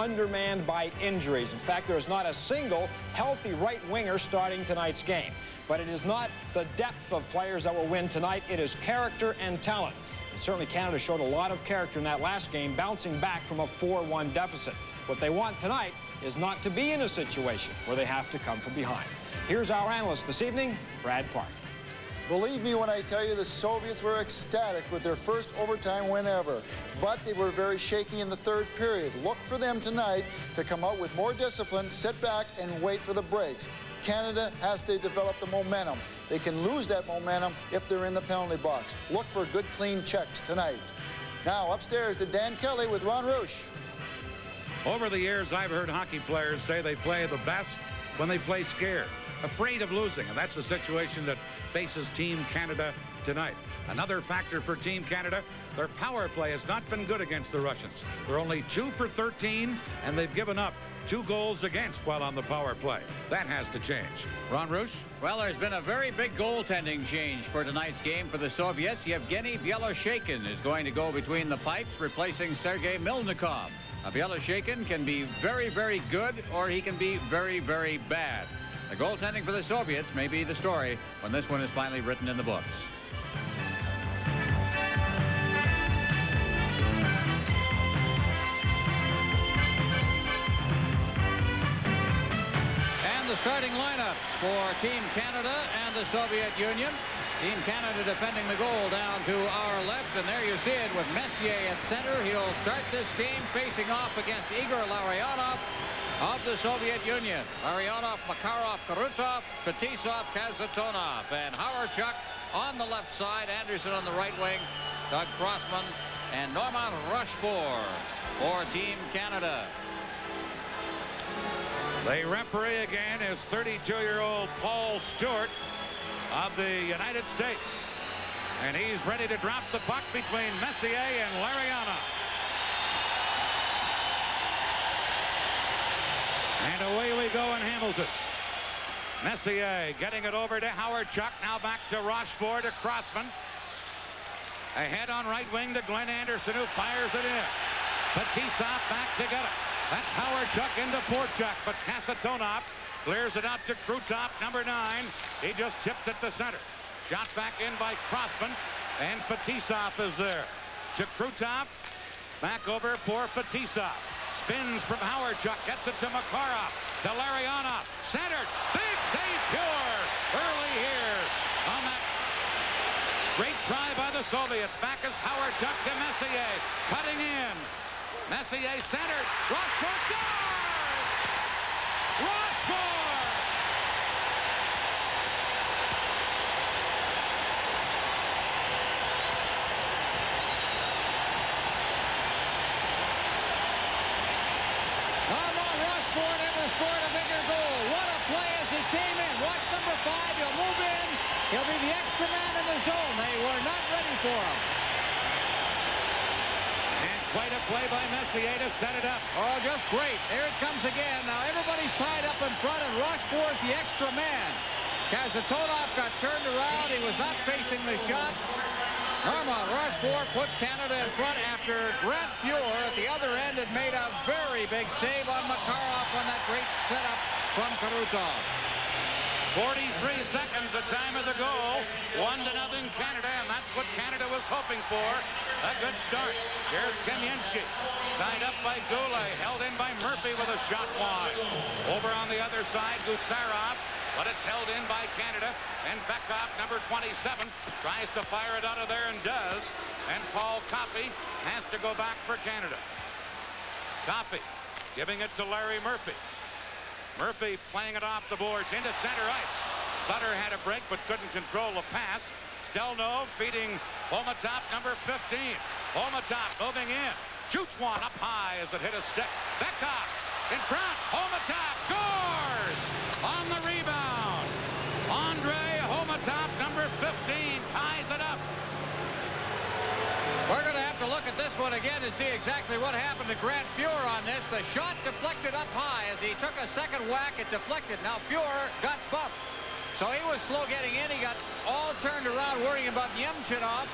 undermanned by injuries. In fact, there is not a single healthy right winger starting tonight's game. But it is not the depth of players that will win tonight. It is character and talent. And certainly Canada showed a lot of character in that last game, bouncing back from a 4-1 deficit. What they want tonight is not to be in a situation where they have to come from behind. Here's our analyst this evening, Brad Park. Believe me when I tell you the Soviets were ecstatic with their first overtime win ever. But they were very shaky in the third period. Look for them tonight to come out with more discipline, sit back, and wait for the breaks. Canada has to develop the momentum. They can lose that momentum if they're in the penalty box. Look for good, clean checks tonight. Now, upstairs to Dan Kelly with Ron Reusch. Over the years, I've heard hockey players say they play the best when they play scared, afraid of losing, and that's the situation that faces Team Canada tonight. Another factor for Team Canada, their power play has not been good against the Russians. They're only 2 for 13, and they've given up two goals against while on the power play. That has to change. Ron Reusch? Well, there's been a very big goaltending change for tonight's game for the Soviets. Yevgeny Belosheikin is going to go between the pipes, replacing Sergei Milnikov. Now, Belosheikin can be very, very good, or he can be very, very bad. The goaltending for the Soviets may be the story when this one is finally written in the books. And the starting lineups for Team Canada and the Soviet Union. Team Canada defending the goal down to our left, and there you see it with Messier at center. He'll start this game facing off against Igor Larionov of the Soviet Union. Larionov, Makarov, Krutov, Fetisov, Kasatonov, and Hawerchuk on the left side, Anderson on the right wing, Doug Crossman, and Normand Rochefort for Team Canada. The referee again is 32-year-old Paul Stewart of the United States. And he's ready to drop the puck between Messier and Larionov. And away we go in Hamilton. Messier getting it over to Hawerchuk. Now back to Rochefort to Crossman. Ahead on right wing to Glenn Anderson who fires it in. Fetisov back to get it. That's Hawerchuk into Porchuk, but Kasatonov clears it out to Krutov, number nine. He just tipped it to center. Shot back in by Crossman, and Fetisov is there. To Krutov, back over for Fetisov. Spins from Hawerchuk. gets it to Makarov, to Larionov, centered, big save pure early here on that great try by the Soviets. Back is Hawerchuk to Messier, cutting in. Messier centered, Rochefort scores! Rochefort! He'll be the extra man in the zone. They were not ready for him. And quite a play by Messier eh, to set it up. Oh, just great. There it comes again. Now everybody's tied up in front, and Rochefort's the extra man. Kasatonov got turned around. He was not facing the shot. Normand Rochefort puts Canada in front after Grant Fuhr at the other end had made a very big save on Makarov on that great setup from Krutov. 43 seconds, the time of the goal. One to nothing Canada, and that's what Canada was hoping for. A good start. Here's Kamensky. Tied up by Goulet. Held in by Murphy with a shot wide. Over on the other side, Gusarov. But it's held in by Canada. And Bykov, number 27, tries to fire it out of there and does. And Paul Coffey has to go back for Canada. Coffey giving it to Larry Murphy. Murphy playing it off the boards into center ice. Sutter had a break but couldn't control the pass. Stelno feeding Khomutov, number 15. Khomutov moving in. Shoots one up high as it hit a stick. Bykov in front. Khomutov scores on the rebound. Andre Khomutov, number 15, ties it up. To look at this one again to see exactly what happened to Grant Fuhr on this. The shot deflected up high as he took a second whack. It deflected. Now Fuhr got bumped. So he was slow getting in. He got all turned around worrying about Nemchinov.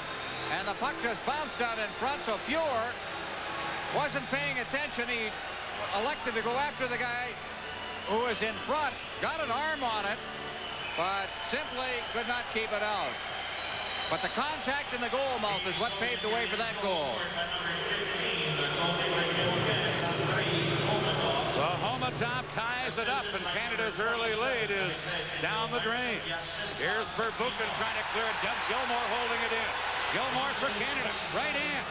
And the puck just bounced out in front. So Fuhr wasn't paying attention. He elected to go after the guy who was in front. Got an arm on it, but simply could not keep it out. But the contact in the goal mouth is what paved the way for that goal. The Khomutov ties it up, and Canada's early lead is down the drain. Here's Perbukin trying to clear it. Doug Gilmour holding it in. Gilmour for Canada. Right in.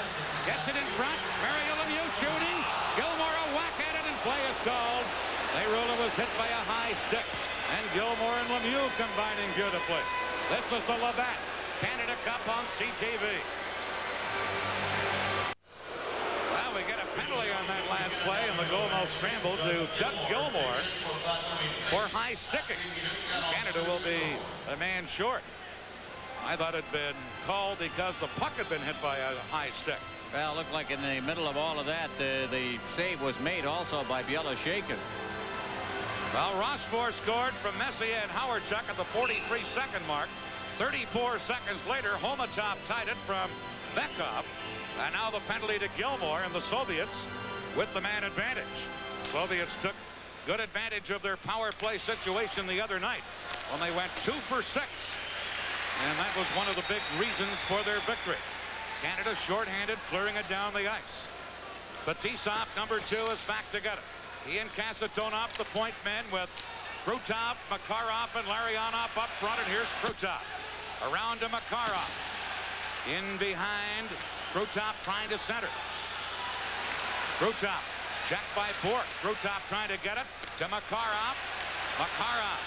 Gets it in front. Mario Lemieux shooting. Gilmour a whack at it, and play is called. It was hit by a high stick. And Gilmour and Lemieux combining beautifully. This is the Labatt Canada Cup on CTV. Well, we get a penalty on that last play, and the goalmouth scrambled to Doug Gilmour for high sticking. Canada will be a man short. I thought it had been called because the puck had been hit by a high stick. Well, it looked like in the middle of all of that, uh, the save was made also by Belosheikin. Well, Rochefort scored from Messier and Hawerchuk at the 43-second mark. 34 seconds later, Khomutov tied it from Bykov. And now the penalty to Gilmour and the Soviets with the man advantage. Soviets took good advantage of their power play situation the other night when they went two for six. And that was one of the big reasons for their victory. Canada shorthanded, clearing it down the ice. Fetisov, number two, is back together. He and Kasatonov, the point men, with Krutov, Makarov, and Larionov up front. And here's Krutov. Around to Makarov. In behind Krutov trying to center. Krutov checked by Bourque. Krutov trying to get it to Makarov. Makarov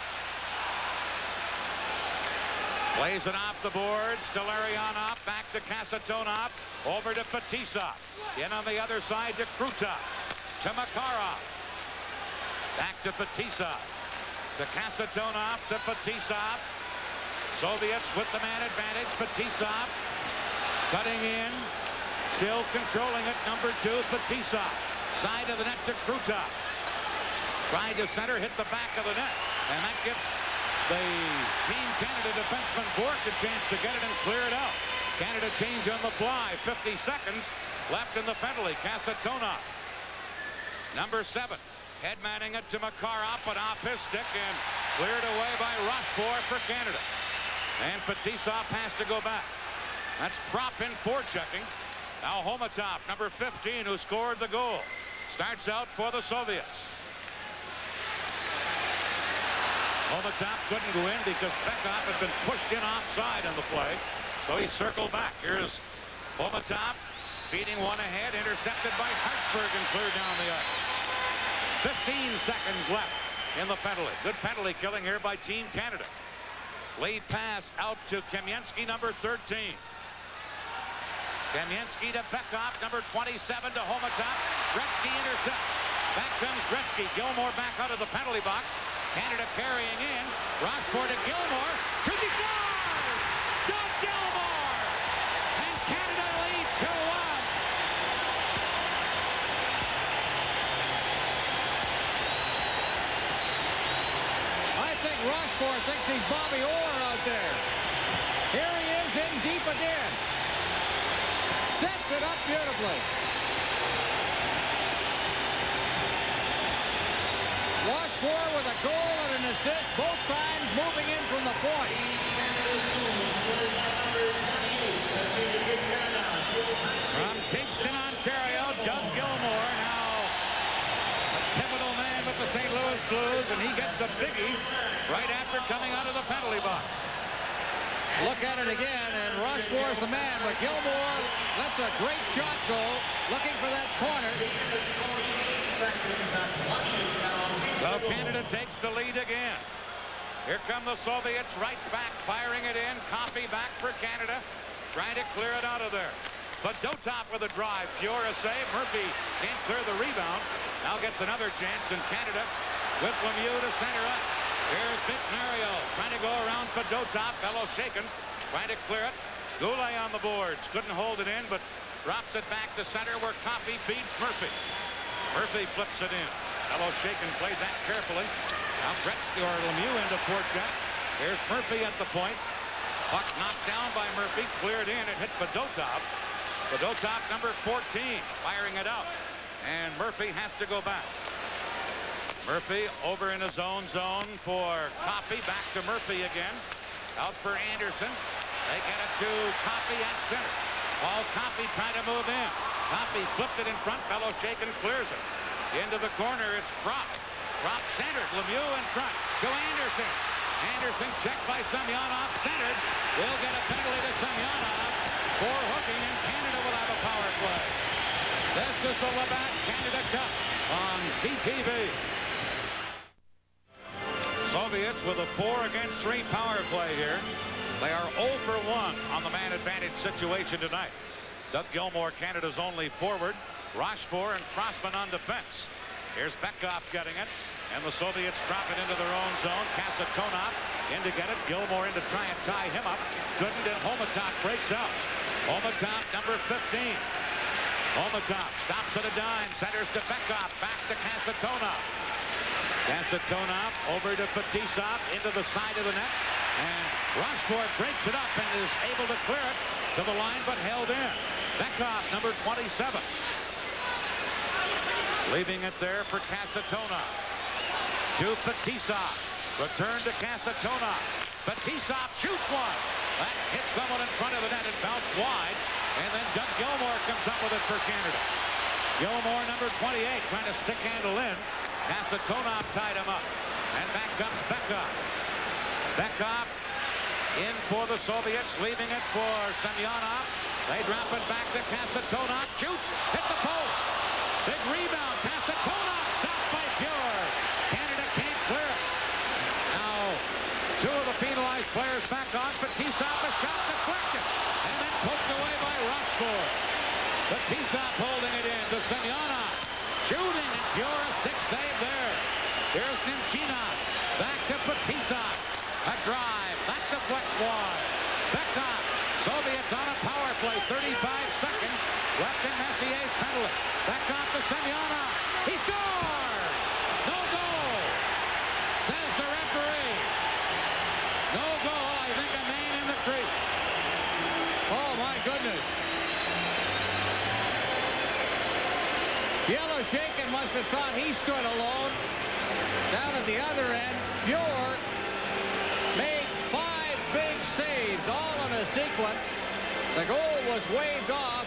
plays it off the boards to Larionov. Back to Kasatonov. Over to Fetisov. In on the other side to Krutov. To Makarov. Back to Fetisov. To Kasatonov. To Fetisov. Soviets with the man advantage. Fetisov cutting in. Still controlling it, number two, Fetisov. Side of the net to Krutov. Tried to center, hit the back of the net. And that gives the Team Canada defenseman Bourque a chance to get it and clear it out. Canada change on the fly. 50 seconds left in the penalty. Kasatonov. Number seven. Headmanning it to Makarov, but off his stick and cleared away by Rochefort for Canada. And Fetisov has to go back. That's Propp in forechecking. Now Khomutov, number 15, who scored the goal. Starts out for the Soviets. Khomutov couldn't go in because Bykov had been pushed in offside on the play. So he circled back. Here's Khomutov feeding one ahead, intercepted by Hartsburg and cleared down the ice. 15 seconds left in the penalty. Good penalty killing here by Team Canada. Lead pass out to Kamensky, number 13. Kamensky to Bykov, number 27 to Khomutov. Gretzky intercepts. Back comes Gretzky. Gilmour back out of the penalty box. Canada carrying in. Rochefort to Gilmour. Tricky scores! Doug Gilmour! And Canada leads 2-1. I Rochefort thinks he's Bobby Orr out there. Here he is in deep again sets it up beautifully. Rochefort with a goal and an assist, both times moving in from the point. From Kingston, Ontario, Doug a pivotal man with the St. Louis Blues, and he gets a biggie right after coming out of the penalty box. Look at it again, and Rochefort's the man, but Gilmour lets a great shot go, looking for that corner. So Canada takes the lead again. Here come the Soviets right back, firing it in. Coffey back for Canada, trying to clear it out of there. But Dotop with a drive. Fiora save. Murphy can't clear the rebound. Now gets another chance, in Canada with Lemieux to center ice. Here's Vic Mario trying to go around Fedotov. Belosheikin, trying to clear it. Goulet on the boards. Couldn't hold it in, but drops it back to center where Coffey feeds Murphy. Murphy flips it in. Belosheikin played that carefully. Now Gretzky or Lemieux into forecheck. Here's Murphy at the point. Puck knocked down by Murphy. Cleared in. It hit Fedotov. Fedotov number 14 firing it out. And Murphy has to go back. Murphy over in his own zone for Coffey. Back to Murphy again. Out for Anderson. They get it to Coffey at center. Paul Coffey trying to move in. Coffey flipped it in front. Belosheikin clears it. Into the corner, it's Krop. Krop centered. Lemieux in front to Anderson. Anderson checked by Semyonov. Centered. They'll get a penalty to Semyonov for hooking, and Canada will have a power play. This is the Labatt Canada Cup on CTV. Soviets with a four against three power play here. They are 0 for 1 on the man advantage situation tonight. Doug Gilmour, Canada's only forward. Rochefort and Crossman on defense. Here's Bykov getting it. And the Soviets drop it into their own zone. Kasatonov in to get it. Gilmour in to try and tie him up. Couldn't, and Khomutov breaks out. Khomutov, number 15. Khomutov stops at a dime. Centers to Bykov. Back to Kasatonov. Kasatonov over to Fetisov into the side of the net. And Rochefort breaks it up and is able to clear it to the line, but held in. Bykov, number 27. Leaving it there for Kasatonov. To Fetisov. Return to Kasatonov. Fetisov shoots one. That hits someone in front of the net and bounced wide. And then Doug Gilmour comes up with it for Canada. Gilmour, number 28, trying to stick handle in. Kasatonov tied him up. And back comes Bykov. Bykov in for the Soviets, leaving it for Semyonov. They drop it back to Kasatonov. Shoots, hit the post. Big rebound. Kasatonov stopped by Fuhr. Canada can't clear it. Now, two of the penalized players back on. Fetisov, a shot. Poked away by holding it in to Semyonov. Shooting, and Fuhr stick save there. Here's Nemchinov. Back to Fetisov. A drive. Back to Flex one. Bykov. Soviets on a power play. 35 seconds left in Messier's penalty. Back off to Semyonov. He scores! No goal! Says the referee. No goal. I think a man in the crease. Oh, my goodness. Belosheikin must have thought he stood alone. Down at the other end, Fuhr made five big saves, all in a sequence. The goal was waved off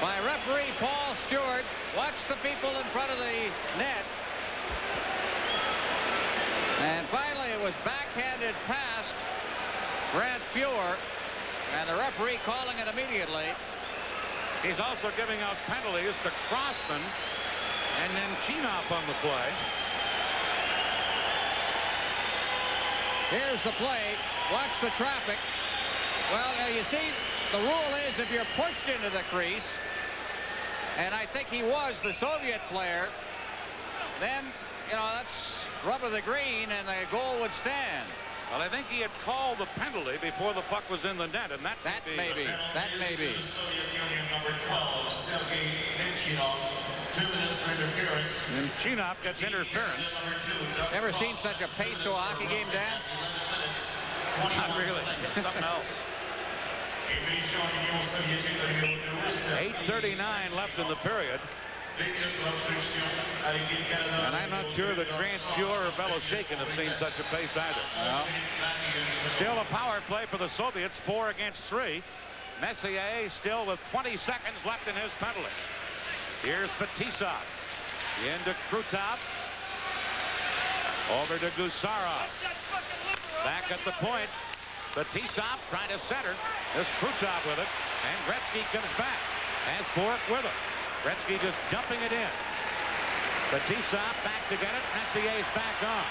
by referee Paul Stewart. Watch the people in front of the net. And finally, it was backhanded past Grant Fuhr, and the referee calling it immediately. He's also giving out penalties to Crossman and then Chinop on the play. Here's the play. Watch the traffic. Well, now you see, the rule is if you're pushed into the crease, and I think he was the Soviet player, then, you know, that's rub of the green, and the goal would stand. Well, I think he had called the penalty before the puck was in the net, and that, That may be. may be. That may be. Soviet Union number 12, Sergei Nemchinov, two minutes for interference. And Chinop gets interference. Number two, Doug Ever seen such a pace to a hockey game, Dan? Not really. It's something else. Ébédition Union soviétique numéro 12, 8.39 left in the period. L'équipe construction à l'équipe Canada. And I'm not sure that Grant Fuhr or Belosheikin have seen such a pace either. Matthews. Still a power play for the Soviets, four against three. Messier still with 20 seconds left in his penalty. Here's Fetisov. Into Krutov. Over to Gusarov. Back at the point. Fetisov trying to center. This Krutov with it. And Gretzky comes back. Has Bourque with him. Gretzky just dumping it in. Fetisov back to get it. Messier's back on.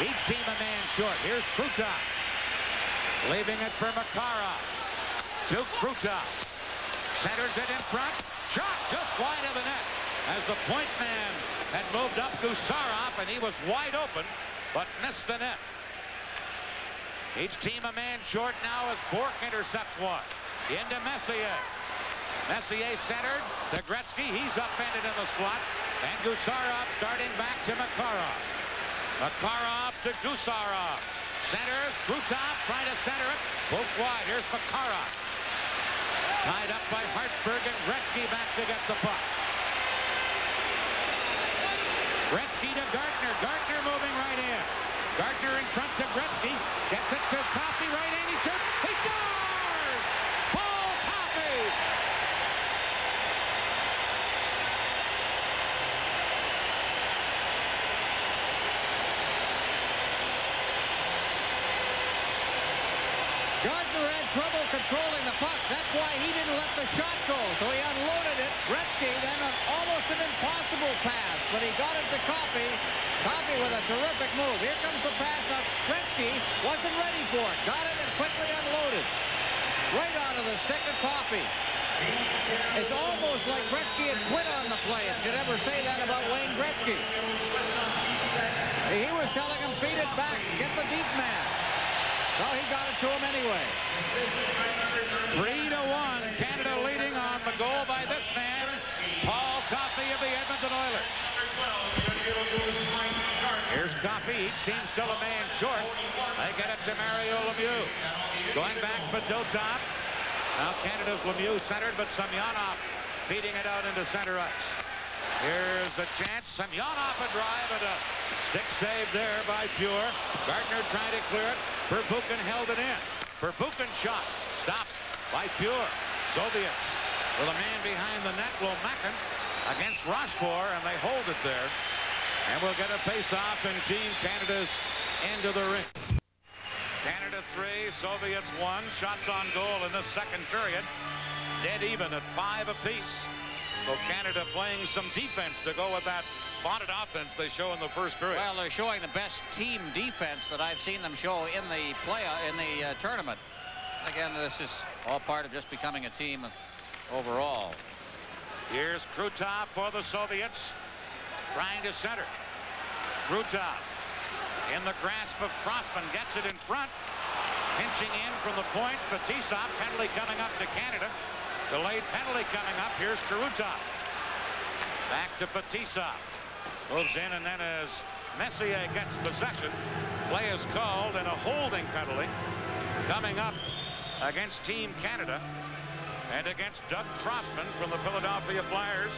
Each team a man short. Here's Krutov. Leaving it for Makarov. To Krutov. Centers it in front. Shot just wide of the net. As the point man had moved up Gusarov, and he was wide open, but missed the net. Each team a man short now as Bourque intercepts one. Into Messier. Messier centered to Gretzky. He's upended in the slot. And Gusarov starting back to Makarov. Makarov to Gusarov. Centers. Krutov trying to center it. Both wide. Here's Makarov. Tied up by Hartsburg and Gretzky back to get the puck. Gretzky to Gartner, Gartner moving right in. Gartner in front to Gretzky. The shot go. So he unloaded it. Gretzky then an, almost an impossible pass, but he got it to Coffey. Coffey with a terrific move. Here comes the pass. Now Gretzky wasn't ready for it. Got it and quickly unloaded. Right out of the stick of Coffey. It's almost like Gretzky had quit on the play. If you could ever say that about Wayne Gretzky. He was telling him, feed it back, get the deep man. No, he got it to him anyway. Three to one. Canada leading on the goal by this man, Paul Coffey of the Edmonton Oilers. Here's Coffey. Each team still a man short. They get it to Mario Lemieux. Going back for Dotop. Now Canada's Lemieux centered, but Semyonov feeding it out into center ice. Here's a chance. Semyonov a drive and a stick save there by Fuhr. Gartner trying to clear it. Perbukin held it in. Perbukin shot stopped by Fuhr. Soviets with a man behind the net, Lomakin against Rochefort, and they hold it there. And we'll get a face-off in Team Canada's end of the ring. Canada three, Soviets one. Shots on goal in the second period. Dead even at five apiece. So Canada playing some defense to go with that vaunted offense they show in the first period. Well, they're showing the best team defense that I've seen them show in the play in the uh, tournament. Again, this is all part of just becoming a team overall. Here's Krutov for the Soviets. Trying to center. Krutov in the grasp of Crossman. Gets it in front. Pinching in from the point. Fetisov penalty coming up to Canada. Delayed penalty coming up. Here's Krutov. Back to Fetisov. Moves in and then as Messier gets possession, play is called and a holding penalty coming up against Team Canada and against Doug Crossman from the Philadelphia Flyers.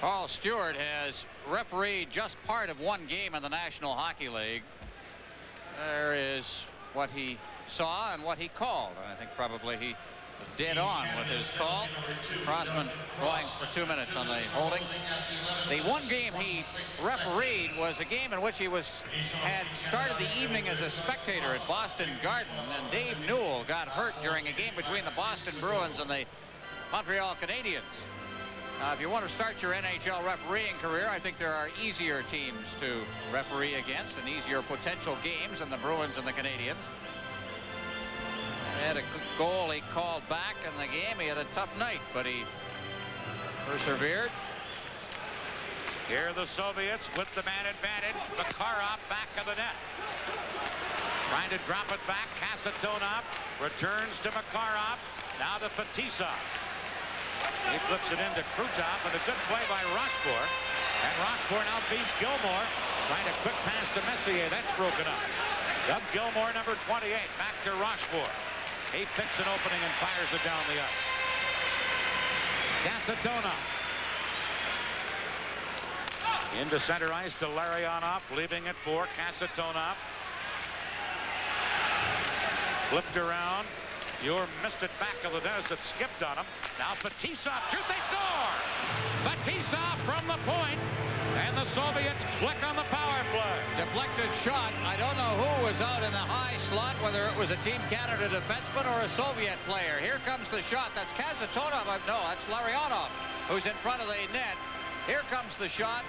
Paul Stewart has refereed just part of one game in the National Hockey League. There is what he saw and what he called. I think probably he was dead on with his call. Crossman going for two minutes on the holding. The one game he refereed was a game in which he was had started the evening as a spectator at Boston Garden, and Dave Newell got hurt during a game between the Boston Bruins and the Montreal Canadiens. Uh, if you want to start your NHL refereeing career, I think there are easier teams to referee against and easier potential games than the Bruins and the Canadiens. Had a good goal he called back in the game. He had a tough night, but he persevered. Here the Soviets with the man advantage. Makarov back of the net. Trying to drop it back. Kasatonov returns to Makarov. Now to Fetisov. He flips it into Krutov, and a good play by Rochefort. And Rochefort now beats Gilmour. Trying a quick pass to Messier. That's broken up. Doug Gilmour, number 28, back to Rochefort. He picks an opening and fires it down the ice. Kasatonov. Into center ice to Larionov, leaving it for Kasatonov. Flipped around. Fuhr missed it back of the as it skipped on him. Now Fetisov shoot, they score! Fetisov from the point, and the Soviets click on. Deflected shot. I don't know who was out in the high slot, whether it was a Team Canada defenseman or a Soviet player. Here comes the shot. That's Kasatonov. Uh, no, that's Larionov, who's in front of the net. Here comes the shot.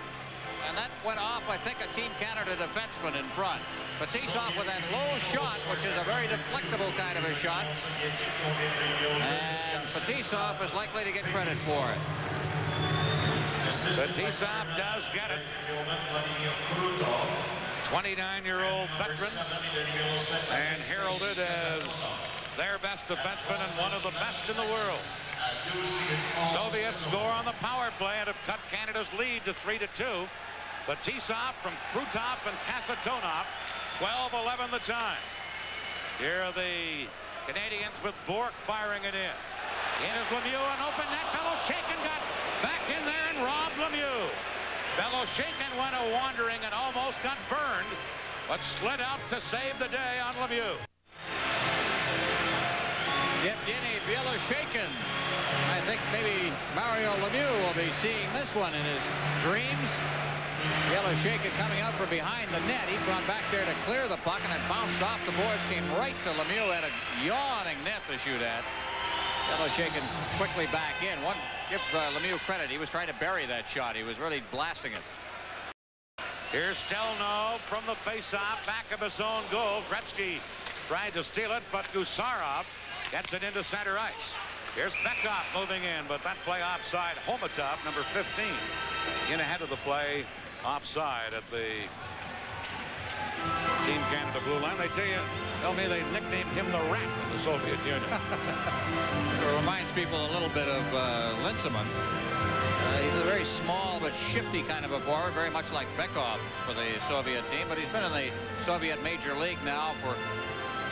And that went off, I think, a Team Canada defenseman in front. Fetisov with that low shot, which is a very deflectable kind of a shot. And Fetisov is likely to get credit for it. Fetisov does get it. 29-year-old veteran and heralded as their best defenseman and one of the best in the world. Soviets score on the power play and have cut Canada's lead to 3 to 2. Fetisov from Krutov and Kasatonov. 12-11 the time. Here are the Canadians with Bourque firing it in. In is Lemieux, an open net, fellow shaken, got back in there and robbed Lemieux. Belosheikin went a wandering and almost got burned, but slid out to save the day on Lemieux. Yevgeny Belosheikin. I think maybe Mario Lemieux will be seeing this one in his dreams. Belosheikin coming out from behind the net. He'd gone back there to clear the puck, and it bounced off the boards, came right to Lemieux, had a yawning net to shoot at. Belosheikin quickly back in. One, give uh, Lemieux credit. He was trying to bury that shot. He was really blasting it. Here's Stelno from the faceoff, back of his own goal. Gretzky tried to steal it, but Gusarov gets it into center ice. Here's Bykov moving in, but that play offside. Khomutov, number 15, in ahead of the play offside at the Team Canada blue line. They tell you, tell me they nicknamed him the Rat in the Soviet Union. it reminds people a little bit of uh. Uh, he's a very small but shifty kind of a forward, very much like Bykov for the Soviet team, but he's been in the Soviet Major League now for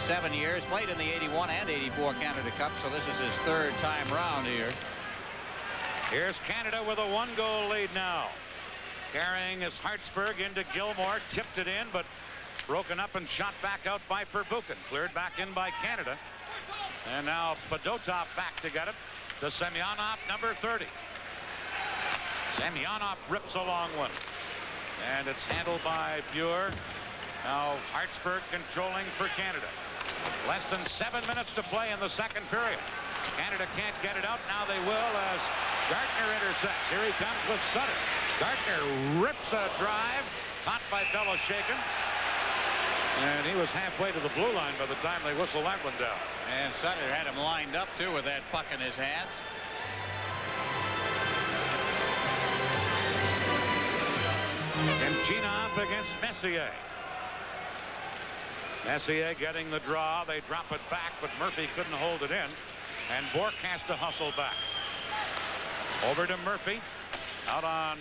seven years, played in the 81 and 84 Canada Cup, so this is his third time round here. Here's Canada with a one-goal lead now. Carrying is Hartsburg into Gilmour, tipped it in, but broken up and shot back out by Perbukin. Cleared back in by Canada. And now Fedotov back to get it to Semyonov, number 30. Semyonov rips a long one. And it's handled by Fuhr. Now Hartsburg controlling for Canada. Less than seven minutes to play in the second period. Canada can't get it out. Now they will as Gartner intercepts. Here he comes with Sutter. Gartner rips a drive. Caught by Belosheikin. And he was halfway to the blue line by the time they whistled that one down. And Sutter had him lined up, too, with that puck in his hands. Nemchinov against Messier. Messier getting the draw. They drop it back, but Murphy couldn't hold it in. And Bourque has to hustle back. Over to Murphy. Out on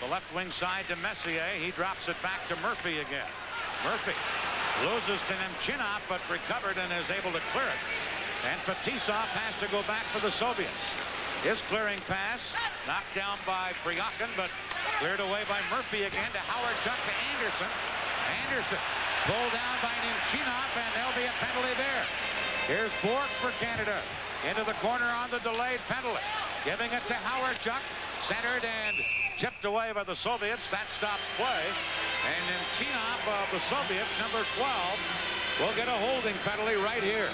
the left wing side to Messier. He drops it back to Murphy again. Murphy loses to Nemchinov, but recovered and is able to clear it. And Fetisov has to go back for the Soviets. His clearing pass knocked down by Priakin, but cleared away by Murphy again to Hawerchuk to Anderson. Anderson pulled down by Nemchinov, and there'll be a penalty there. Here's Bourque for Canada. Into the corner on the delayed penalty. Giving it to Hawerchuk. Centered and tipped away by the Soviets. That stops play. And Nemchinov of the Soviets, number 12, will get a holding penalty right here.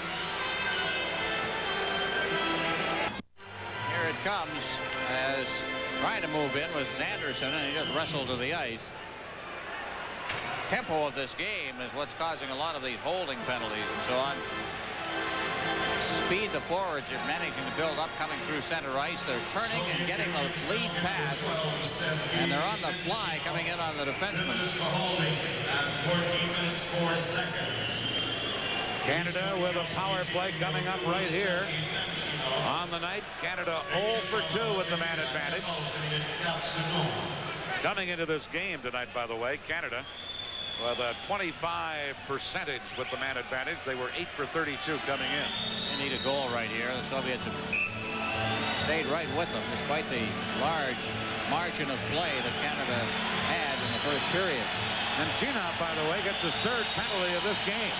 Here it comes as trying to move in was Anderson, and he just wrestled to the ice. Tempo of this game is what's causing a lot of these holding penalties and so on speed the forwards are managing to build up coming through center ice. They're turning and getting a lead pass. And they're on the fly coming in on the defenseman. Canada with a power play coming up right here on the night. Canada 0 for 2 with the man advantage. Coming into this game tonight, by the way, Canada with a 25 percentage with the man advantage. They were 8 for 32 coming in. They need a goal right here. The Soviets have stayed right with them despite the large margin of play that Canada had in the first period. And Nemchinov, by the way, gets his third penalty of this game.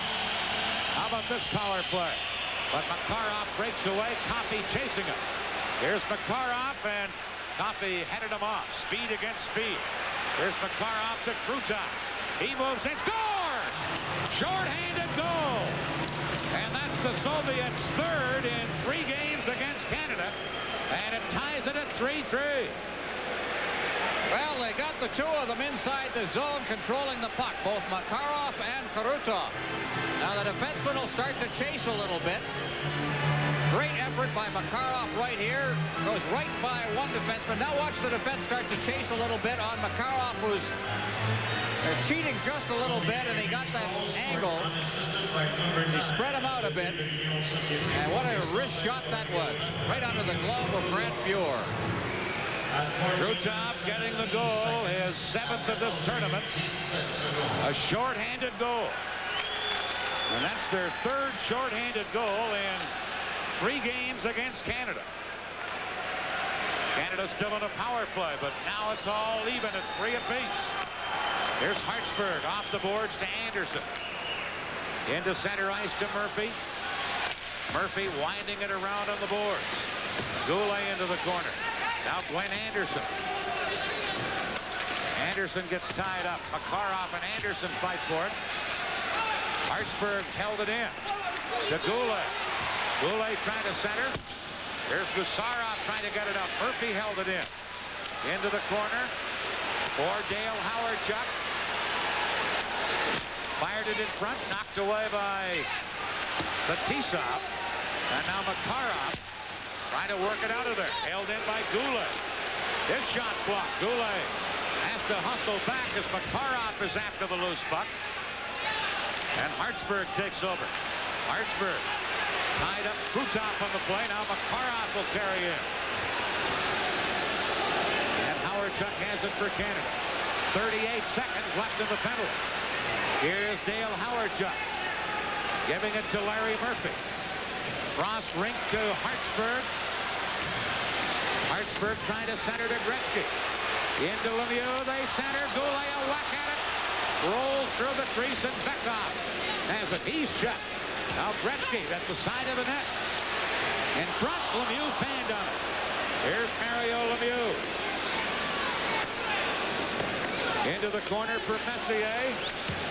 How about this power play? But Makarov breaks away. Coffey chasing him. Here's Makarov, and Coffey headed him off. Speed against speed. Here's Makarov to Krutov. He moves and scores! Short-handed goal. And that's the Soviets' third in three games against Canada. And it ties it at 3-3. Well, they got the two of them inside the zone controlling the puck, both Makarov and Krutov. Now the defenseman will start to chase a little bit. Great effort by Makarov right here. Goes right by one defenseman. Now watch the defense start to chase a little bit on Makarov, who's they're cheating just a little bit, and he got that angle. He spread him out a bit. And what a wrist shot that was. Right under the glove of Grant Fuhr. Krutov getting the goal, his seventh of this tournament. A short-handed goal. And that's their third short-handed goal in three games against Canada. Canada still in a power play, but now it's all even at three apiece. Here's Hartsburg off the boards to Anderson. Into center ice to Murphy. Murphy winding it around on the boards. Goulet into the corner. Now Glenn Anderson. Anderson gets tied up. Makarov and Anderson fight for it. Hartsburg held it in to Goulet. Goulet trying to center. Here's Gusarov trying to get it up. Murphy held it in. Into the corner for Dale Howard Chuck. Fired it in front, knocked away by Fetisov. And now Makarov trying to work it out of there. Held in by Goulet. His shot blocked. Goulet has to hustle back as Makarov is after the loose puck. And Hartsburg takes over. Hartsburg Tied up Krutov on the play. Now Makarov will carry in. And Hawerchuk has it for Canada. 38 seconds left in the penalty. Here's Dale Hawerchuk. Giving it to Larry Murphy. Cross rink to Hartsburg. Hartsburg trying to center to Gretzky. Into Lemieux. They center. Goulet a whack at it. Rolls through the crease and Bykov has it. He's shut. Now Gretzky at the side of the net. In front, Lemieux panned on it. Here's Mario Lemieux. Into the corner for Messier.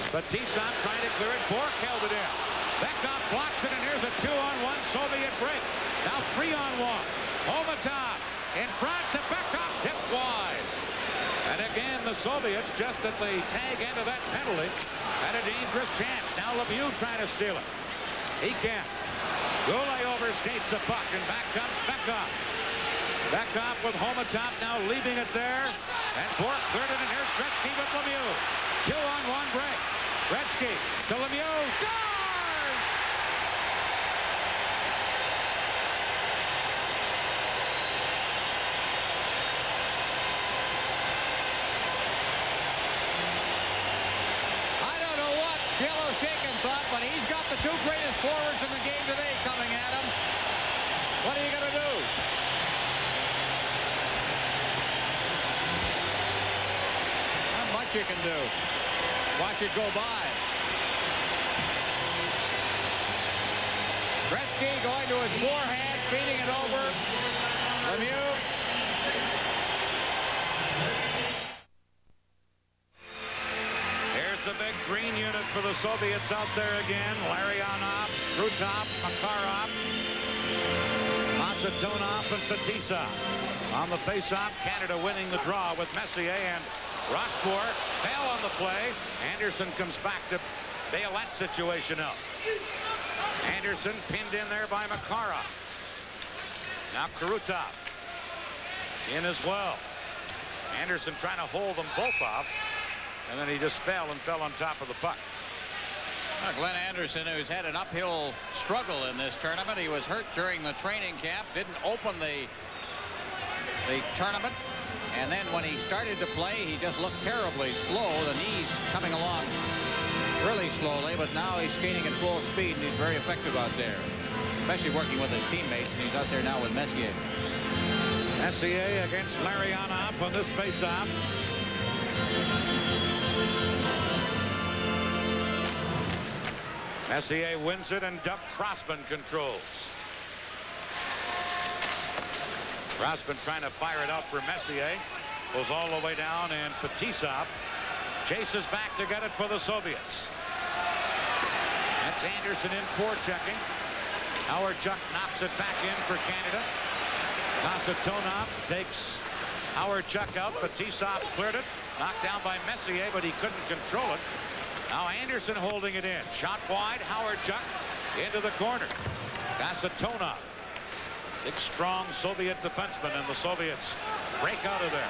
Fetisov trying to clear it. Bourque held it in. Bykov blocks it, and here's a two-on-one Soviet break. Now three-on-one. Khomutov in front to Bykov, tipped wide. And again, the Soviets, just at the tag end of that penalty, had a dangerous chance. Now Lemieux trying to steal it. He can't. Goulet overskates the puck, and back comes Bykov. Bykov with Khomutov now leaving it there. And Bourque cleared it, and here's Gretzky with Lemieux. Two on one break. Gretzky to Lemieux. Score! two greatest forwards in the game today coming at him. What are you going to do? Not much you can do. Watch it go by. Gretzky going to his forehand, feeding it over. Lemieux Here's the big green unit for the Soviets out there again. Larionov, Krutov, Makarov, Kasatonov, and Fetisov. On the face-off, Canada winning the draw with Messier and Rochefort fell on the play. Anderson comes back to bail that situation out. Anderson pinned in there by Makarov. Now Krutov in as well. Anderson trying to hold them both off. And then he just fell and fell on top of the puck. Well, Glenn Anderson, who's had an uphill struggle in this tournament. He was hurt during the training camp, didn't open the, the tournament. And then when he started to play, he just looked terribly slow. The knees coming along really slowly, but now he's skating at full speed, and he's very effective out there, especially working with his teammates, and he's out there now with Messier. Messier against Larionov on this faceoff. Messier wins it and Doug Crossman controls. Crossman trying to fire it up for Messier. Goes all the way down and Fetisov chases back to get it for the Soviets. That's Anderson in for checking. Hawerchuk knocks it back in for Canada. Kasatonov takes Hawerchuk out. Fetisov cleared it. Knocked down by Messier, but he couldn't control it. Now Anderson holding it in. Shot wide. Hawerchuk into the corner. Kasatonov. Big, strong Soviet defenseman, and the Soviets break out of there.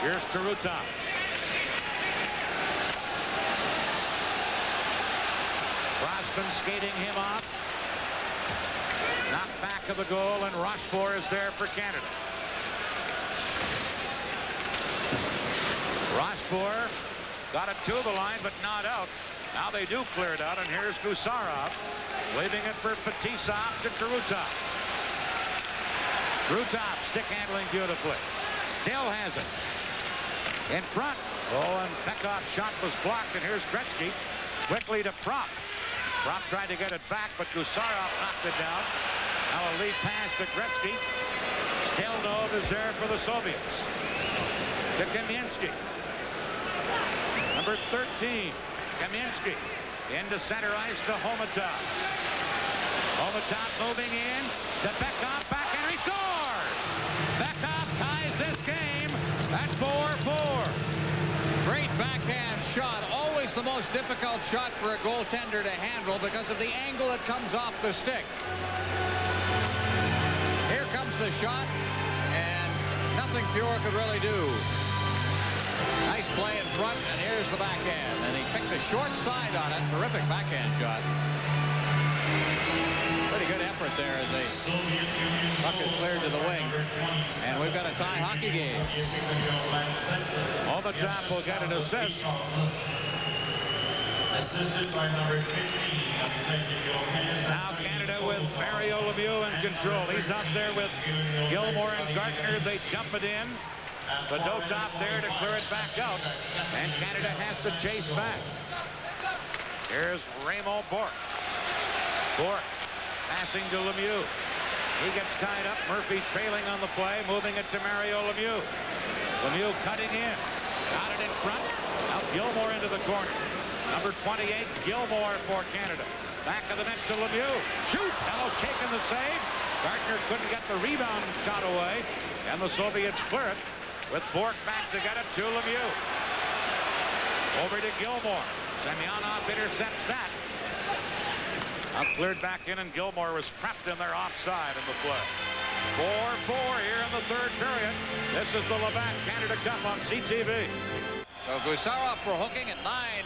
Here's Krutov. Crossman skating him off. Knocked back of the goal, and Rochefort is there for Canada. Rochefort got it to the line, but not out. Now they do clear it out, and here's Gusarov leaving it for Fetisov to Krutov. Krutov stick handling beautifully. Still has it. In front. Oh, and Pekka's shot was blocked, and here's Gretzky. Quickly to Propp. Propp tried to get it back, but Gusarov knocked it down. Now a lead pass to Gretzky. Stelnov is there for the Soviets. To Kamensky. Number 13, Kamensky. Into center ice to Khomutov. Khomutov moving in to Bykov. Backhand shot. Always the most difficult shot for a goaltender to handle because of the angle it comes off the stick. Here comes the shot, and nothing Fuhr could really do. Nice play in front, and here's the backhand. And he picked the short side on it. Terrific backhand shot. Pretty good effort there as they puck is cleared to the wing. And we've got a tie hockey game. On the top will get an assist. Assisted by number 15, Now Canada with Mario Lemieux in control. He's up there with Gilmour and Gartner. They dump it in. But no top there to clear it back out. And Canada has to chase back. Here's Raymond Bork. Bourque passing to Lemieux. He gets tied up. Murphy trailing on the play, moving it to Mario Lemieux. Lemieux cutting in. Got it in front. Now Gilmour into the corner. Number 28, Gilmour for Canada. Back of the net to Lemieux. Shoots. Hello shaking the save. Gartner couldn't get the rebound shot away. And the Soviets clear it with Bourque back to get it to Lemieux. Over to Gilmour. Semyonov intercepts that. Now cleared back in, and Gilmour was trapped in there offside in the play. 4-4 here in the third period. This is the Labatt Canada Cup on CTV. So Gusarov for hooking at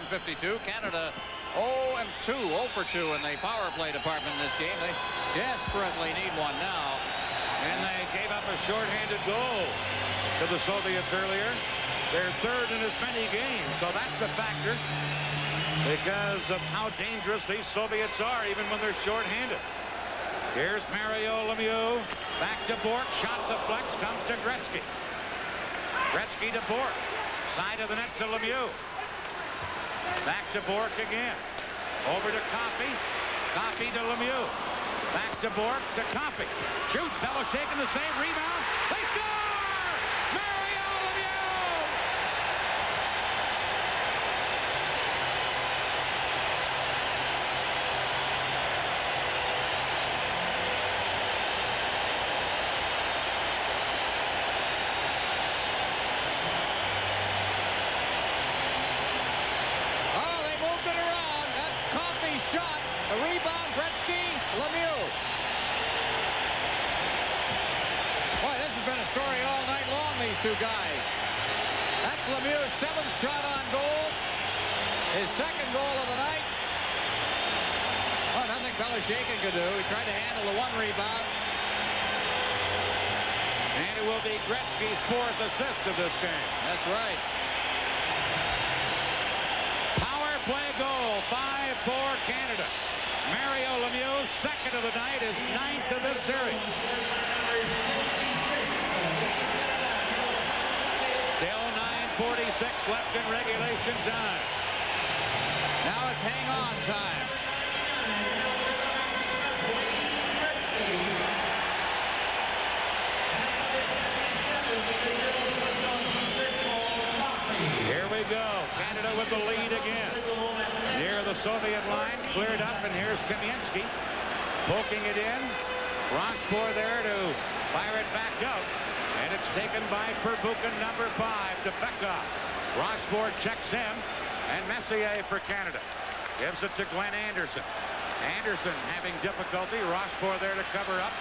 9.52. Canada 0 and 2, 0 for 2 in the power play department in this game. They desperately need one now. And they gave up a shorthanded goal to the Soviets earlier. They're third in as many games, so that's a factor because of how dangerous these Soviets are, even when they're shorthanded. Here's Mario Lemieux. Back to Bourque. Shot deflects. Comes to Gretzky. Gretzky to Bourque. Side of the net to Lemieux. Back to Bourque again. Over to Coffey. Coffey to Lemieux. Back to Bourque to Coffey. Shoots. Belosheikin the same. Rebound. They score! Mario Lemieux! Oh, they moved it around. That's Coffey's shot. The rebound, Gretzky, Lemieux. Boy, this has been a story all night long, these two guys. That's Lemieux's seventh shot on goal. His second goal of the night. Nothing could do. He tried to handle the one rebound. And it will be Gretzky's fourth assist of this game. That's right. Power play goal, 5-4 Canada. Mario Lemieux, second of the night, is ninth of this series. Still 9.46 left in regulation time. Now it's hang on time. Here we go. Canada with the lead again. Near the Soviet line, cleared up, and here's Kamensky poking it in. Rochefort there to fire it back out. And it's taken by Pervukhin, number five, to Beckhoff. Rochefort checks in, and Messier for Canada. Gives it to Glenn Anderson. Anderson having difficulty. Rochefort there to cover up.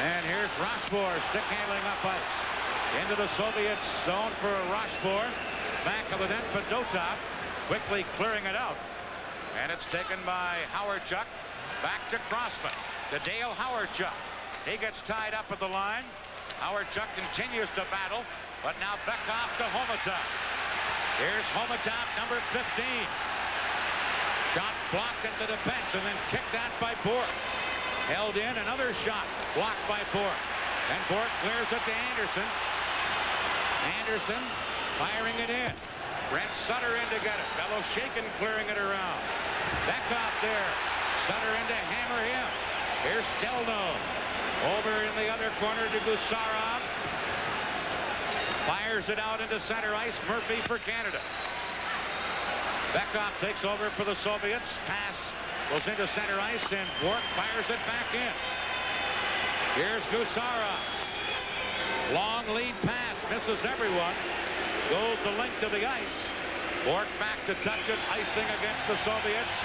And here's Rochefort stick handling up ice. Into the Soviet zone for Rochefort. Back of the net for Dotov. Quickly clearing it out. And it's taken by Hawerchuk. Back to Crossman. To Dale Hawerchuk. He gets tied up at the line. Hawerchuk continues to battle. But now Beckhoff to Khomutov. Here's Khomutov, number 15. Shot blocked at the defense and then kicked out by Bourque. Held in, another shot blocked by Bourque. And Bourque clears it to Anderson. Anderson firing it in. Brent Sutter in to get it. Shaken clearing it around. Bekoff there. Sutter in to hammer him. Here's Stelnov. Over in the other corner to Gusarov. Fires it out into center ice. Murphy for Canada. Bekoff takes over for the Soviets. Pass goes into center ice, and Bourque fires it back in. Here's Gusarov. Long lead pass. Misses everyone. Goes the length of the ice. Bourque back to touch it. Icing against the Soviets.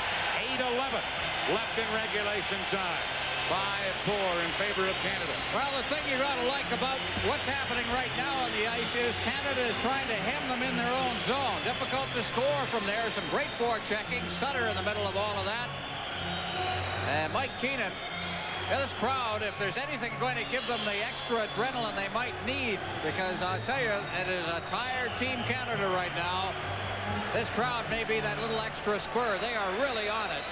8-11 left in regulation time. 5-4 in favor of Canada. Well, the thing you got to like about what's happening right now on the ice is Canada is trying to hem them in their own zone. Difficult to score from there. Some great forechecking. Sutter in the middle of all of that. And Mike Keenan this crowd, if there's anything going to give them the extra adrenaline they might need, because I'll tell you, it is a tired Team Canada right now. This crowd may be that little extra spur. They are really on it.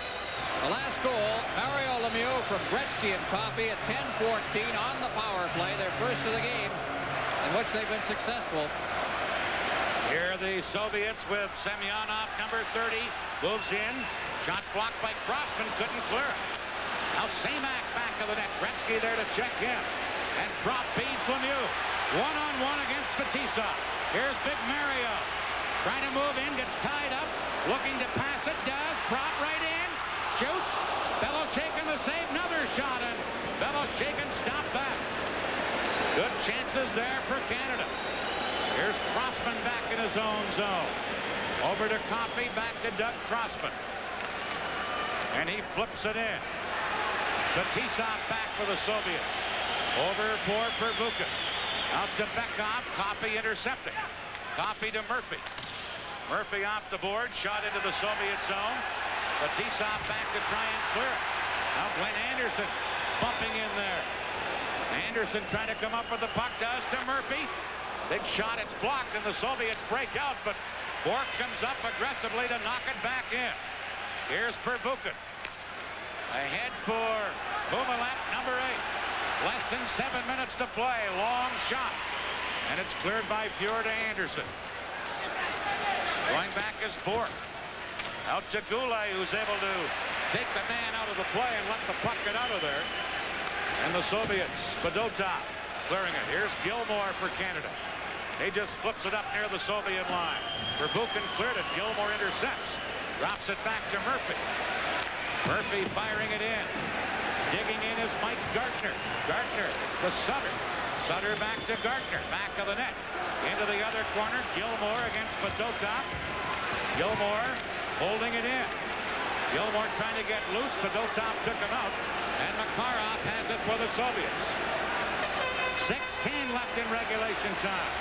The last goal, Mario Lemieux from Gretzky and Coffey at 10-14 on the power play, their first of the game, in which they've been successful. Here are the Soviets with Semyonov, number 30, moves in. Shot blocked by Crossman, couldn't clear it. Now Semak back of the net. Gretzky there to check in. And Propp beats Lemieux. One-on-one against Batista. Here's Big Mario. Trying to move in, gets tied up. Looking to pass it, does. Propp right in. Shoots. Shaken the save. Another shot, and Shaken stopped that. Good chances there for Canada. Here's Crossman back in his own zone. Over to Coffey, back to Doug Crossman. And he flips it in. Fetisov back for the Soviets. Over for Pervukhin. Out to Bekoff. Coffey intercepting. Coffey to Murphy. Murphy off the board. Shot into the Soviet zone. Fetisov back to try and clear it. Now Glenn Anderson bumping in there. Anderson trying to come up with the puck. Does to Murphy. Big shot. It's blocked and the Soviets break out. But Bork comes up aggressively to knock it back in. Here's Pervukhin. Ahead for Bumalet, number eight. Less than seven minutes to play. Long shot. And it's cleared by Fjord Anderson. Going back is Bourque. Out to Goulet, who's able to take the man out of the play and let the puck get out of there. And the Soviets, Fedotov, clearing it. Here's Gilmour for Canada. He just flips it up near the Soviet line. Pervukhin cleared it. Gilmour intercepts. Drops it back to Murphy. Murphy firing it in. Digging in is Mike Gartner. Gartner to Sutter. Sutter back to Gartner. Back of the net. Into the other corner. Gilmour against Fedotov. Gilmour holding it in. Gilmour trying to get loose, but Dotop took him out. And Makarov has it for the Soviets. 16 left in regulation time.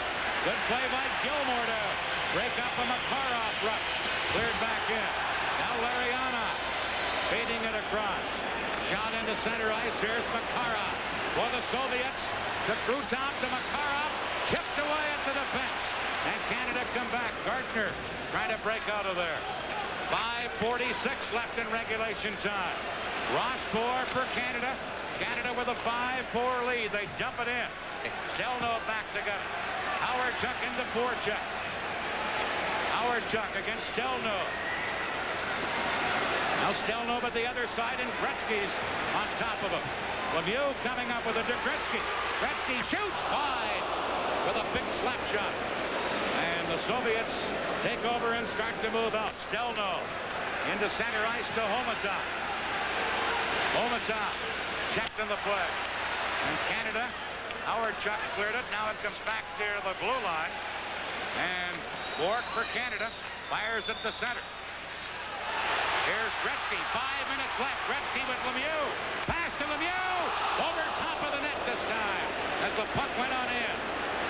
Good play by Gilmour to break up a Makarov rush. Cleared back in. Now Lariana feeding it across. Shot into center ice. Here's Makarov for the Soviets. To Krutov to Makarov. Tipped away at the defense. And Canada come back. Gartner trying to break out of there. 5.46 left in regulation time. Rochefort for Canada. Canada with a 5-4 lead. They dump it in. Stelnov back to it. Hawerchuk into forecheck. Hawerchuk against Stelnov. Now Stelnov but the other side, and Gretzky's on top of him. Lemieux coming up with a Gretzky. Gretzky shoots wide with a big slap shot. And the Soviets take over and start to move out. Stelnov into center ice to Khomutov. Khomutov checked in the play. And Canada, Hawerchuk cleared it. Now it comes back to the blue line. And Bourque for Canada fires it to center. Here's Gretzky. Five minutes left. Gretzky with Lemieux. Pass to Lemieux. Over top of the net this time as the puck went on in.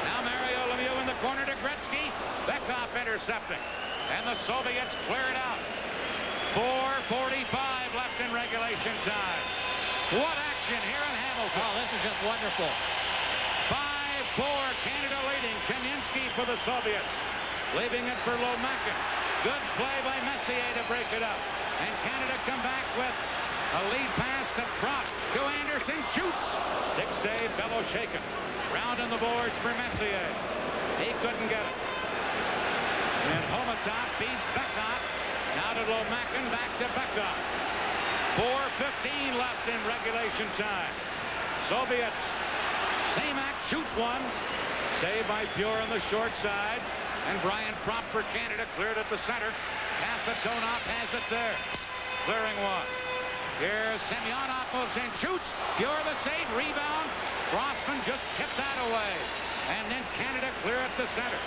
Now Mario Lemieux in the corner to Gretzky. Bekoff intercepting. And the Soviets clear it out. 4.45 left in regulation time. What action here in Hamilton. Oh, this is just wonderful. 5-4, Canada leading. Kamensky for the Soviets. Leaving it for Lomakin. Good play by Messier to break it up. And Canada come back with a lead pass to Propp. To Anderson. Shoots. Stick save. Belosheikin. Round on the boards for Messier. He couldn't get it. And Khomutov beats Bykov. Now to Lomakin, back to Bykov. 4.15 left in regulation time. Soviets. Semak shoots one. Saved by Fuhr on the short side. And Brian Propp for Canada cleared at the center. Kasatonov has it there. Clearing one. Here's Semyonov moves in, shoots. Fuhr the save, rebound. Crossman just tipped that away. And then Canada clear at the center.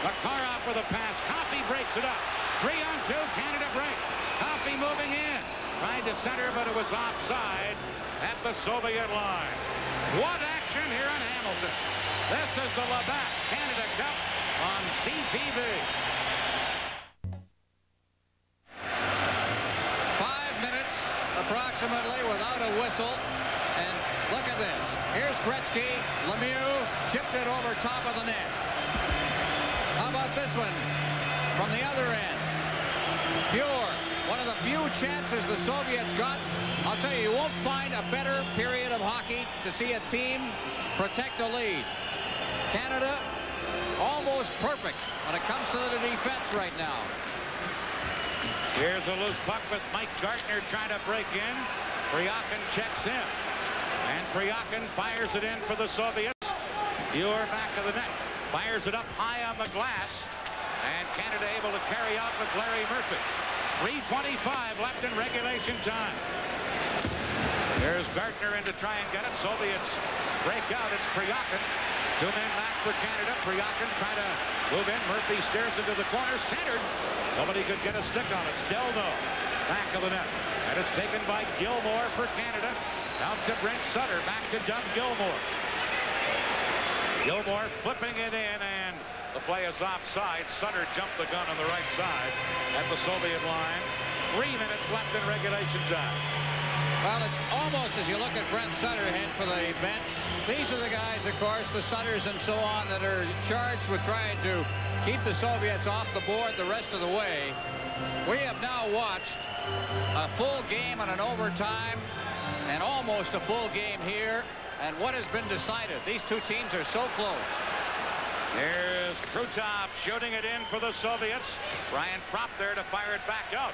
Makarov with a pass. Coffey breaks it up. Three on two, Canada break. Coffey moving in. Tried to center, but it was offside at the Soviet line. What action here in Hamilton. This is the Labatt Canada Cup on CTV. Approximately without a whistle. And look at this. Here's Gretzky. Lemieux chipped it over top of the net. How about this one from the other end? Fuhr. One of the few chances the Soviets got. I'll tell you, you won't find a better period of hockey to see a team protect a lead. Canada almost perfect when it comes to the defense right now. Here's a loose puck with Mike Gartner trying to break in. Priakin checks in. And Priakin fires it in for the Soviets. Fuhr back of the net. Fires it up high on the glass. And Canada able to carry out with Larry Murphy. 3.25 left in regulation time. There's Gartner in to try and get it. Soviets break out. It's Priakin. Two men back for Canada. Priakin trying to move in. Murphy stares into the corner. Centered. Nobody could get a stick on it. Delno back of the net. And it's taken by Gilmour for Canada. Out to Brent Sutter. Back to Doug Gilmour. Gilmour flipping it in and the play is offside. Sutter jumped the gun on the right side at the Soviet line. Three minutes left in regulation time. Well, it's almost as you look at Brent Sutter head for the bench. These are the guys, of course, the Sutters and so on, that are charged with trying to keep the Soviets off the board the rest of the way. We have now watched a full game and an overtime and almost a full game here. And what has been decided? These two teams are so close. Here's Krutov shooting it in for the Soviets. Brian Propp there to fire it back out.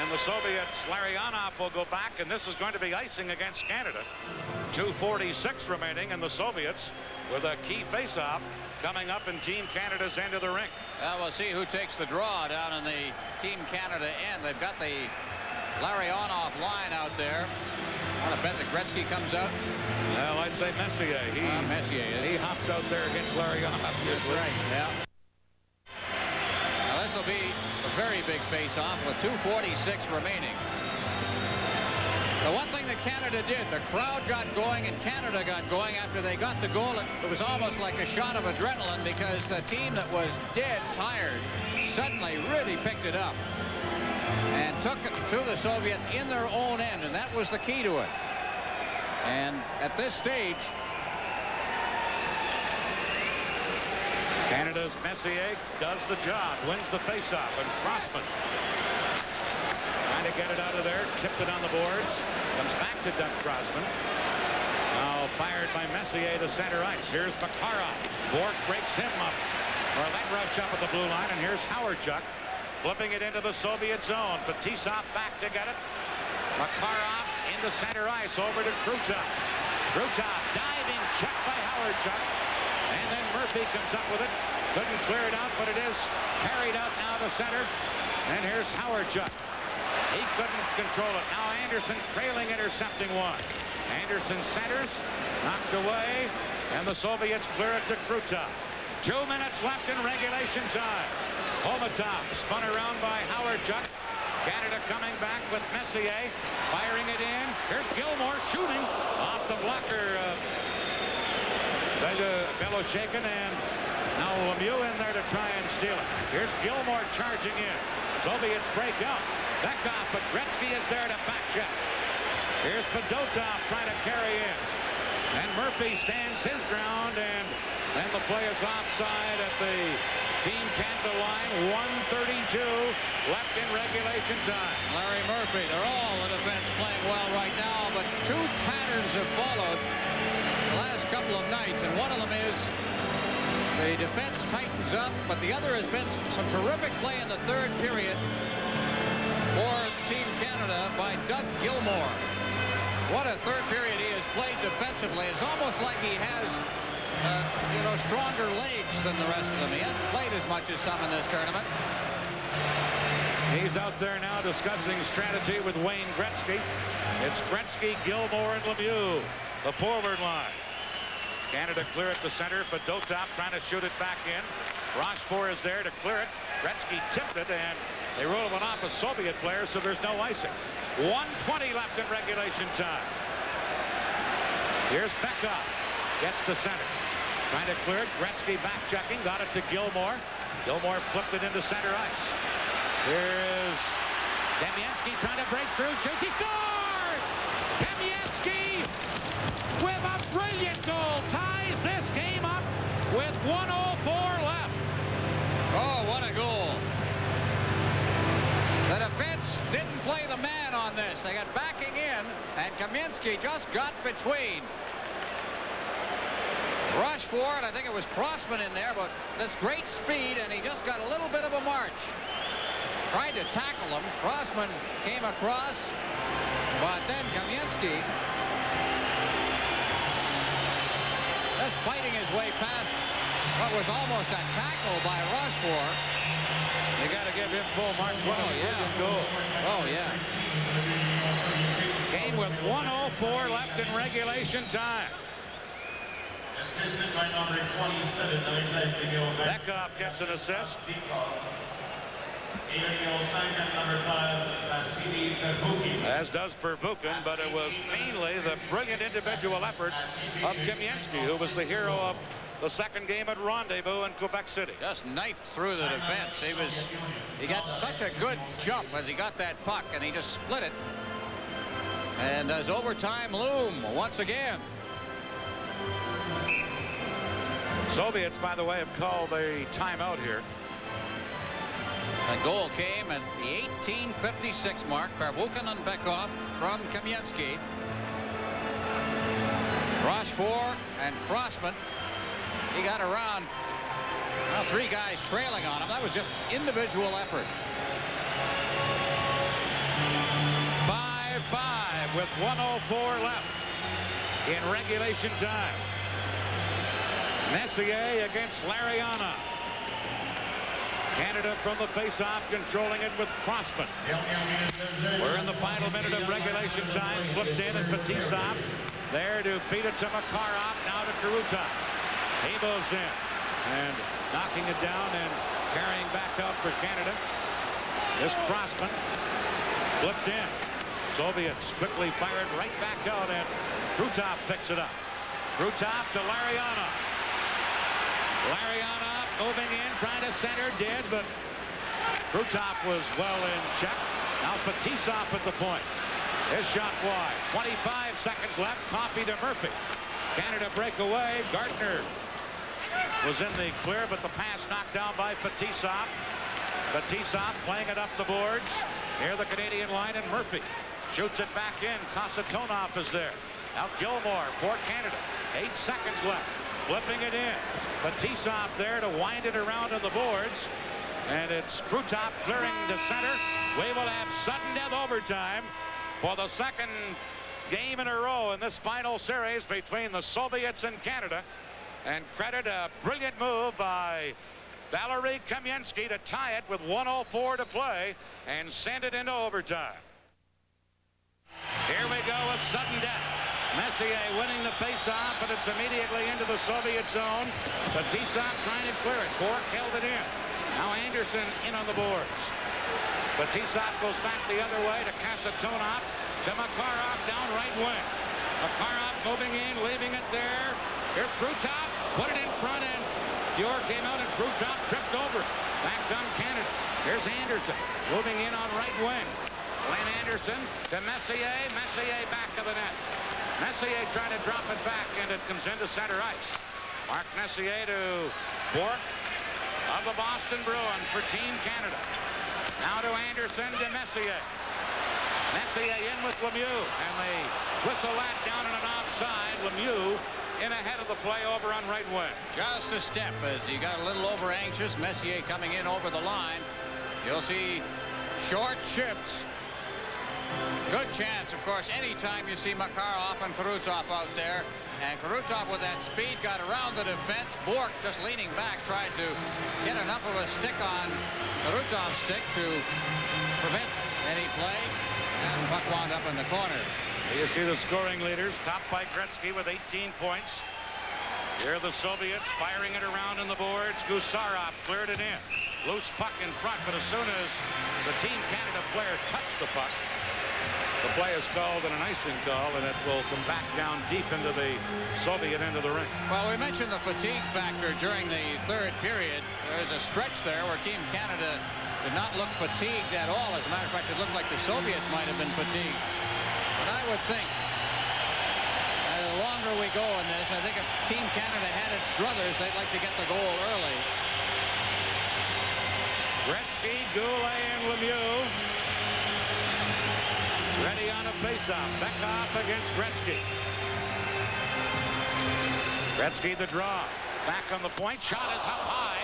And the Soviets, Larionov will go back, and this is going to be icing against Canada. 2.46 remaining, and the Soviets with a key face-off coming up in Team Canada's end of the rink. Well, uh, we'll see who takes the draw down in the Team Canada end. They've got the Larionov line out there. I want to bet that Gretzky comes out. Well, I'd say Messier. He, uh, Messier he hops out there against Larionov. That's right, yeah. Now, this will be a very big face-off with 2.46 remaining. The one thing that Canada did, the crowd got going and Canada got going after they got the goal. It was almost like a shot of adrenaline because the team that was dead tired suddenly really picked it up and took it to the Soviets in their own end, and that was the key to it. And at this stage, Canada's Messier does the job, wins the faceoff, and Crossman trying to get it out of there. Tipped it on the boards. Comes back to Doug Crossman. Now fired by Messier to center ice. Here's Makarov. Bourque breaks him up. Or that rush up at the blue line. And here's Hawerchuk flipping it into the Soviet zone. Fetisov back to get it. Makarov into center ice over to Krutov. Krutov diving check by Hawerchuk. And then Murphy comes up with it. Couldn't clear it out, but it is carried out now to center. And here's Hawerchuk. He couldn't control it. Now Anderson trailing, intercepting one. Anderson centers, knocked away, and the Soviets clear it to Krutov. Two minutes left in regulation time. Khomutov spun around by Hawerchuk. Canada coming back with Messier, firing it in. Here's Gilmour shooting off the blocker. Belosheikin, and now Lemieux in there to try and steal it. Here's Gilmour charging in. Soviets break out. Bykov, but Gretzky is there to back check. Here's Fedotov trying to carry in. And Murphy stands his ground, and then the play is offside at the Team Canada line. 132 left in regulation time. Larry Murphy, they're all the defense playing well right now, but two patterns have followed the last couple of nights, and one of them is The defense tightens up, but the other has been some terrific play in the third period for Team Canada by Doug Gilmour. What a third period he has played defensively. It's almost like he has, uh, you know, stronger legs than the rest of them. He hasn't played as much as some in this tournament. He's out there now discussing strategy with Wayne Gretzky. It's Gretzky, Gilmour, and Lemieux, the forward line. Canada clear at the center, but Dotop trying to shoot it back in. Rochefort is there to clear it. Gretzky tipped it, and they roll one off a Soviet player, so there's no icing. 120 left in regulation time. Here's Bekov. Gets to center. Trying to clear it. Gretzky back checking. Got it to Gilmour. Gilmour flipped it into center ice. Here is Kamensky trying to break through. Shoots. He scores! Kamensky with a brilliant goal ties this game up with 104 left. Oh, what a goal. The defense didn't play the man on this. They got backing in, and Kamensky just got between. Rochefort, I think it was Crossman in there, but this great speed, and he just got a little bit of a march. Tried to tackle him. Crossman came across, but then Kamensky just fighting his way past what was almost a tackle by Rochefort. You got to give him full marks. What Oh, yeah. goal. Oh, yeah. Game with 104 left in regulation time. Assisted by number 27, Alexander Beck. Bekov gets an assist. number 5, Vasily Pervukhin. As does Pervukhin, but it was mainly the brilliant individual effort of Kamensky, who was the hero of the second game at Rendezvous in Quebec City. Just knifed through the defense. He was, he got such a good jump as he got that puck, and he just split it. And as overtime loom once again. Soviets, by the way, have called a timeout here. The goal came at the 1856 mark. Pervukhin and Bekov from Kamensky. Rochefort and Crossman. He got around well, three guys trailing on him. That was just individual effort. 5-5 with 104 left in regulation time. Messier against Larionov. Canada from the faceoff, controlling it with Crossman. We're in the final minute of regulation time. Flipped in and Fetisov. There to beat it to Makarov. Now to Krutov. He moves in and knocking it down and carrying back up for Canada. This Crossman flipped in. Soviets quickly fired right back out and Krutov picks it up. Krutov to Larionov moving in, trying to center, did, but Krutov was well in check. Now Fetisov at the point. His shot wide. 25 seconds left. Coffey to Murphy. Canada breakaway. Gartner was in the clear, but the pass knocked down by Fetisov. Fetisov playing it up the boards. Near the Canadian line, and Murphy shoots it back in. Kasatonov is there. Now Gilmour for Canada. Eight seconds left. Flipping it in. Fetisov there to wind it around on the boards. And it's Krutov clearing to center. We will have sudden death overtime for the second game in a row in this final series between the Soviets and Canada. And credit a brilliant move by Valery Kamensky to tie it with 104 to play and send it into overtime. Here we go with sudden death. Messier winning the faceoff, but it's immediately into the Soviet zone. Fetisov trying to clear it. Cork held it in. Now Anderson in on the boards. Fetisov goes back the other way to Kasatonov. To Makarov down right wing. Makarov moving in, leaving it there. Here's Krutov. Put it in front end. Fuhr came out and Krutov tripped over. Back on Canada. Here's Anderson moving in on right wing. Glenn Anderson to Messier. Messier back to the net. Messier trying to drop it back and it comes into center ice. Mark Messier to Bourque of the Boston Bruins for Team Canada. Now to Anderson to Messier. Messier in with Lemieux and they whistle that down in an offside. Lemieux in ahead of the play over on right wing. Just a step as he got a little over anxious. Messier coming in over the line. You'll see short chips. Good chance, of course, anytime you see Makarov and Krutov out there. And Krutov with that speed got around the defense. Bourque just leaning back tried to get enough of a stick on Krutov's stick to prevent any play. And puck wound up in the corner. You see the scoring leaders, topped by Gretzky with 18 points. Here the Soviets firing it around in the boards. Gusarov cleared it in. Loose puck in front, but as soon as the Team Canada player touched the puck, the play is called and an icing call, and it will come back down deep into the Soviet end of the ring. Well, we mentioned the fatigue factor during the third period. There's a stretch there where Team Canada did not look fatigued at all. As a matter of fact, it looked like the Soviets might have been fatigued. But I would think the longer we go in this, I think if Team Canada had its druthers, they'd like to get the goal early. Gretzky, Goulet, and Lemieux. Ready on a faceoff. Beckhoff against Gretzky. Gretzky the draw. Back on the point. Shot is up high.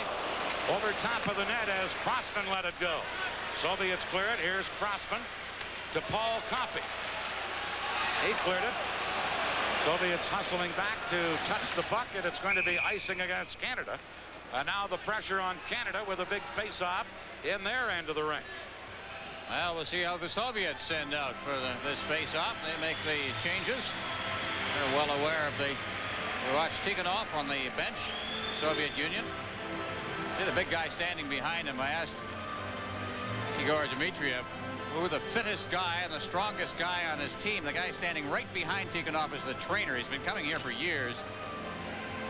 Over top of the net as Crossman let it go. Soviets clear it. Here's Crossman to Paul Coffey. He cleared it. Soviets hustling back to touch the and it's going to be icing against Canada. And now the pressure on Canada with a big face-off in their end of the ring. Well, we'll see how the Soviets send out for the, this face-off. They make the changes. They're well aware of the. We watched Tikhonov on the bench, Soviet Union. See the big guy standing behind him. I asked Igor Dmitriev who the fittest guy and the strongest guy on his team. The guy standing right behind Tikhonov is the trainer. He's been coming here for years.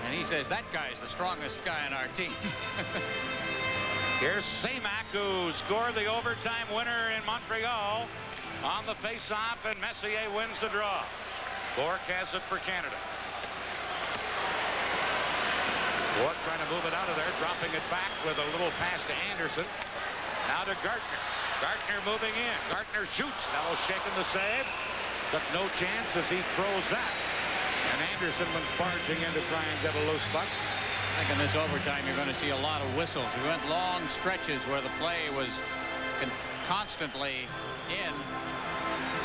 And he says that guy's the strongest guy on our team. Here's Semak, who scored the overtime winner in Montreal on the faceoff, and Messier wins the draw. Bourque has it for Canada. Bourque trying to move it out of there, dropping it back with a little pass to Anderson. Now to Gartner. Gartner moving in. Gartner shoots. Shaking the save. But no chance as he throws that. And Anderson went barging in to try and get a loose puck. I think in this overtime you're going to see a lot of whistles. We went long stretches where the play was con constantly in.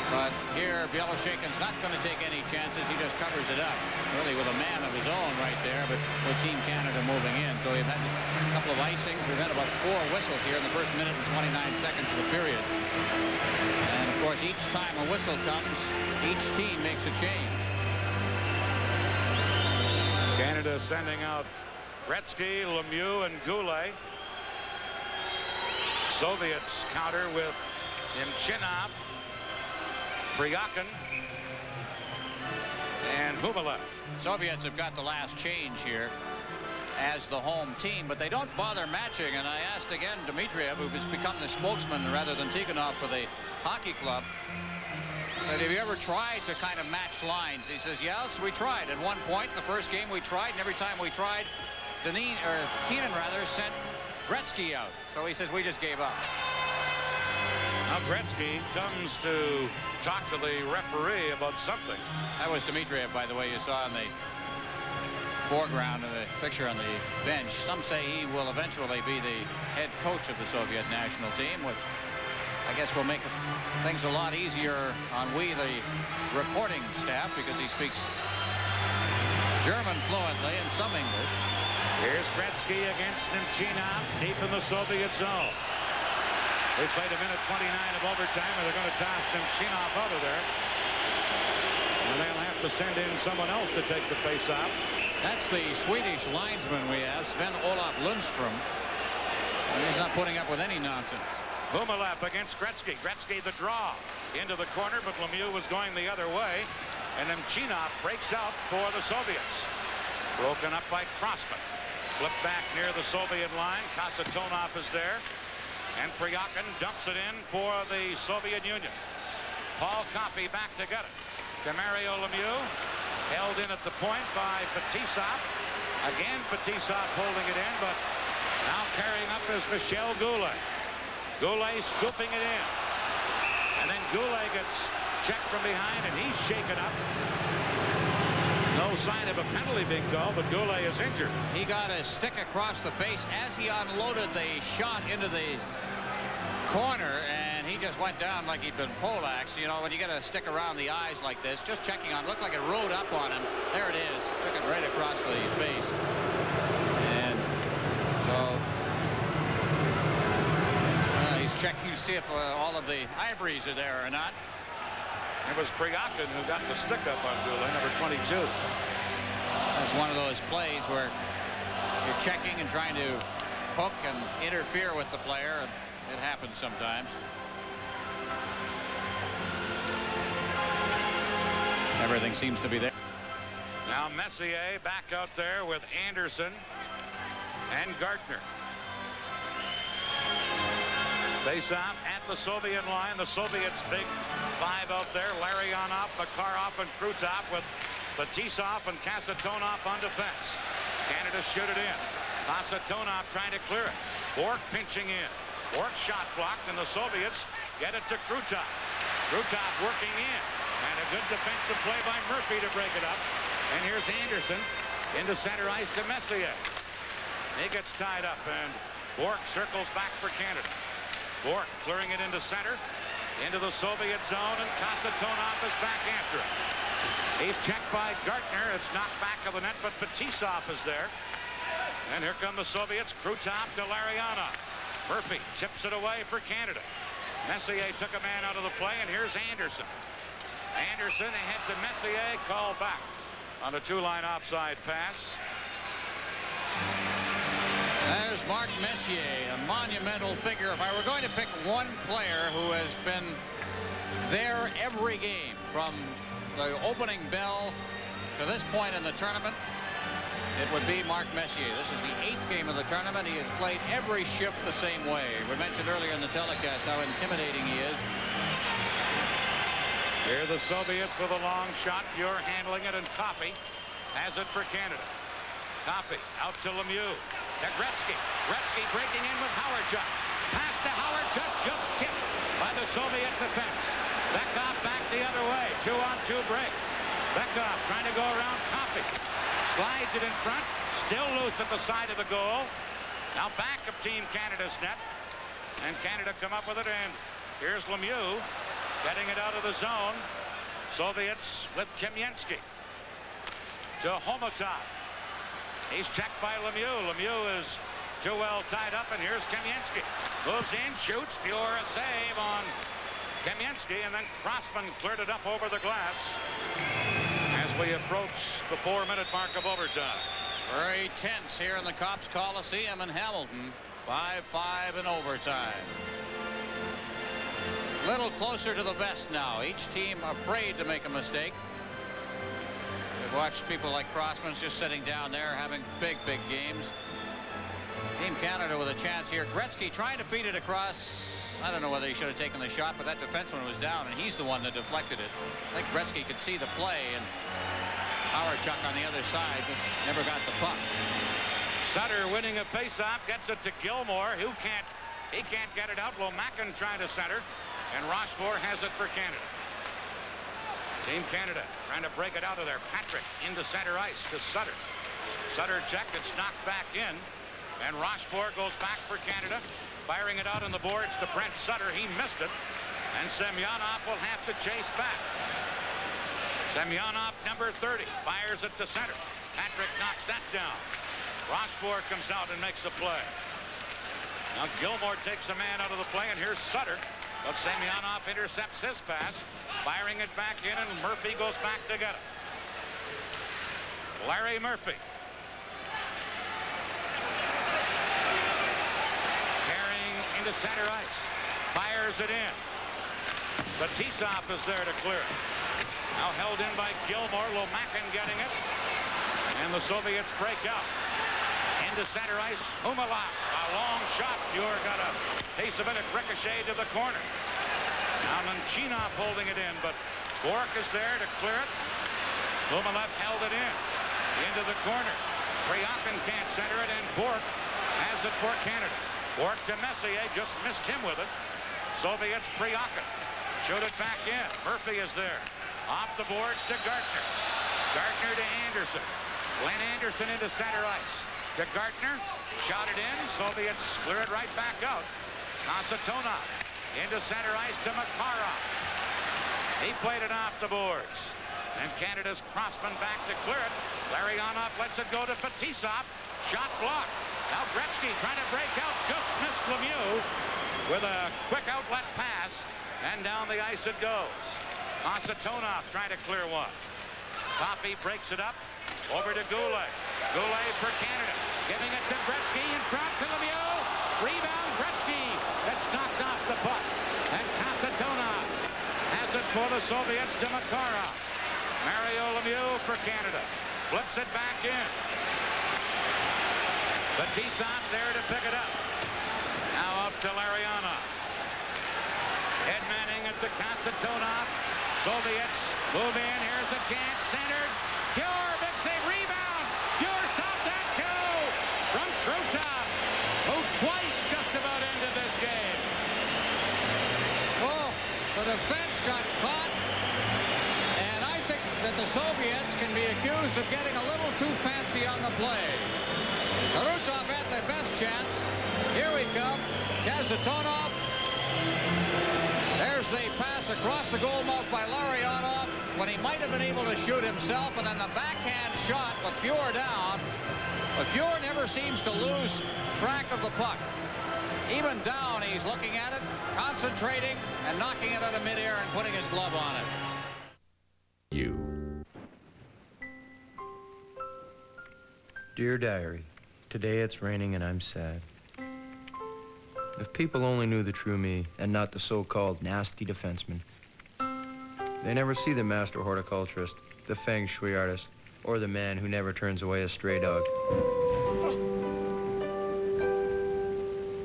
But here, Belosheikin's not going to take any chances. He just covers it up, really with a man of his own right there, but with Team Canada moving in. So we've had a couple of icings. We've had about four whistles here in the first minute and 29 seconds of the period. And, of course, each time a whistle comes, each team makes a change. Canada sending out Gretzky, Lemieux, and Goulet. Soviets counter with Nemchinov, Priakin, and Humalev. Soviets have got the last change here as the home team, but they don't bother matching. And I asked again Dmitriev, who has become the spokesman rather than Tikhonov for the hockey club, said, have you ever tried to kind of match lines? He says, yes, we tried. At one point in the first game we tried, and every time we tried, Deneen, or Keenan rather, sent Gretzky out. So he says, we just gave up. Now Gretzky comes to talk to the referee about something. That was Dmitriev, by the way, you saw in the foreground of the picture on the bench. Some say he will eventually be the head coach of the Soviet national team, which I guess will make things a lot easier on we, the reporting staff, because he speaks German fluently and some English. Here's Gretzky against Nemchinov deep in the Soviet zone. They played a minute 29 of overtime, and they're going to toss Nemchinov out of there. And they'll have to send in someone else to take the face-off. That's the Swedish linesman we have, Sven Olaf Lundstrom. He's not putting up with any nonsense. Humalev against Gretzky. Gretzky the draw into the corner, but Lemieux was going the other way. And then Chinov breaks out for the Soviets. Broken up by Crossman. Flip back near the Soviet line. Kasatonov is there. And Priakin dumps it in for the Soviet Union. Paul Coffey back to get it. To Mario Lemieux. Held in at the point by Fetisov. Again, Fetisov holding it in, but now carrying up is Michel Goulet. Goulet scooping it in. And then Goulet gets checked from behind, and he's shaken up. Sign of a penalty being called, but Goulet is injured. He got a stick across the face as he unloaded the shot into the corner, and he just went down like he'd been poleaxed. You know, when you get a stick around the eyes like this, just checking on, looked like it rode up on him. There it is. Took it right across the face. And so uh, he's checking to see if uh, all of the ivories are there or not. It was Priakin who got the stick up on Goulet, number 22. That's one of those plays where you're checking and trying to hook and interfere with the player. And it happens sometimes. Everything seems to be there. Now Messier back out there with Anderson and Gartner. Face off at the Soviet line. The Soviets big five out there. Larry Larionov, Makarov, and Krutov with Fetisov and Kasatonov on defense. Canada shoot it in. Kasatonov trying to clear it. Bourque pinching in. Bourque shot blocked, and the Soviets get it to Krutov. Krutov working in. And a good defensive play by Murphy to break it up. And here's Anderson into center ice to Messier. He gets tied up, and Bourque circles back for Canada. Bourque clearing it into center, into the Soviet zone, and Kasatonov is back after it. He's checked by Gartner. It's knocked back of the net, but Fetisov is there. And here come the Soviets. Krutov to Lariana. Murphy tips it away for Canada. Messier took a man out of the play, and here's Anderson. Anderson ahead to Messier, called back on a two-line offside pass. There's Mark Messier, a monumental figure. If I were going to pick one player who has been there every game from the opening bell to this point in the tournament, it would be Mark Messier. This is the eighth game of the tournament. He has played every shift the same way. We mentioned earlier in the telecast how intimidating he is. Here the Soviets with a long shot. You're handling it, and Coffey has it for Canada. Coffey out to Lemieux. To Gretzky. Gretzky breaking in with Hawerchuk. Pass to Hawerchuk, just tipped by the Soviet defense. Bekov back the other way. Two on two break. Bekov trying to go around Coffey. Slides it in front. Still loose at the side of the goal. Now back of Team Canada's net. And Canada come up with it. And here's Lemieux getting it out of the zone. Soviets with Kamensky. To Khomutov. He's checked by Lemieux. Lemieux is too well tied up, and here's Kamensky. Moves in, shoots. Fuhr a save on Kamensky, and then Crossman cleared it up over the glass as we approach the four-minute mark of overtime. Very tense here in the Copps Coliseum in Hamilton. 5-5 in overtime. Little closer to the vest now. Each team afraid to make a mistake. We've watched people like Crossman's just sitting down there having big, big games. Team Canada with a chance here. Gretzky trying to feed it across. I don't know whether he should have taken the shot, but that defenseman was down, and he's the one that deflected it. I think Gretzky could see the play, and Hawerchuk on the other side never got the puck. Sutter winning a faceoff gets it to Gilmour, who can't he can't get it out. Lomakin trying to center, and Rochefort has it for Canada. Team Canada trying to break it out of there. Patrick into center ice to Sutter. Sutter check. It's knocked back in. And Rochefort goes back for Canada. Firing it out on the boards to Brent Sutter. He missed it. And Semyonov will have to chase back. Semyonov, number 30, fires it to center. Patrick knocks that down. Rochefort comes out and makes a play. Now Gilmour takes a man out of the play, and here's Sutter. But Semyonov intercepts his pass. Firing it back in, and Murphy goes back to get it. Larry Murphy. Carrying into center ice. Fires it in. Fetisov is there to clear it. Now held in by Gilmour. Lomakin getting it. And the Soviets break out. Into center ice. Humalak. A long shot. Fuhr got a piece of it. It ricocheted to the corner. Now Nemchinov holding it in, but Bourque is there to clear it. Lumalev held it in. Into the corner. Priakin can't center it, and Bourque has it for Canada. Bourque to Messier, just missed him with it. Soviets Priakin. Shoot it back in. Murphy is there. Off the boards to Gartner. Gartner to Anderson. Glenn Anderson into center ice. To Gartner. Shot it in. Soviets clear it right back out. Kasatonov into center ice to Makarov. He played it off the boards. And Canada's Crossman back to clear it. Larry Larionov lets it go to Fetisov. Shot blocked. Now Gretzky trying to break out. Just missed Lemieux with a quick outlet pass. And down the ice it goes. Kasatonov trying to clear one. Coffey breaks it up. Over to Goulet. Goulet for Canada. Giving it to Gretzky in front to Lemieux. Rebound Gretzky. That's knocked off the puck. And Kasatonov has it for the Soviets to Makarov. Mario Lemieux for Canada. Flips it back in. Fetisov there to pick it up. Now up to Larionov. Ed Manning at the Kasatonov. Soviets move in. Here's a chance. Centered. Fuhr, big save, rebound. Fuhr stopped that too. From Krutov, who twice just about ended this game. Oh, the defense got caught. And I think that the Soviets can be accused of getting a little too fancy on the play. Krutov had the best chance. Here we come. Kasatonov there's the pass across the goal mouth by Larionov when he might have been able to shoot himself, and then the backhand shot with Fuhr down. But Fuhr never seems to lose track of the puck. Even down, he's looking at it, concentrating, and knocking it out of midair and putting his glove on it. You. Dear Diary, today it's raining and I'm sad. If people only knew the true me and not the so-called nasty defenseman, they never see the master horticulturist, the feng shui artist, or the man who never turns away a stray dog.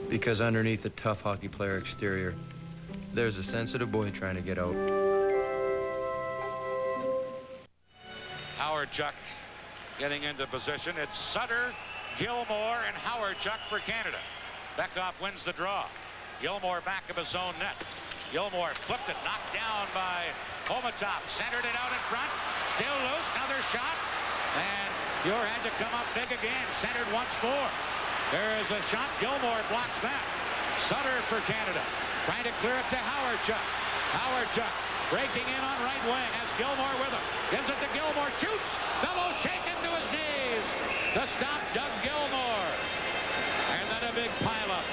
Because underneath the tough hockey player exterior, there's a sensitive boy trying to get out. Hawerchuk getting into position. It's Sutter, Gilmour, and Hawerchuk for Canada. Bykov wins the draw. Gilmour back of his own net. Gilmour flipped it, knocked down by Khomutov. Centered it out in front. Still loose. Another shot. And Fuhr had to come up big again. Centered once more. There is a shot. Gilmour blocks that. Sutter for Canada. Trying to clear it to Hawerchuk. Howard Chuck breaking in on right wing. Has Gilmour with him. Gives it to Gilmour. Shoots. Double shaken to his knees to stop Doug Gilmour a big pileup.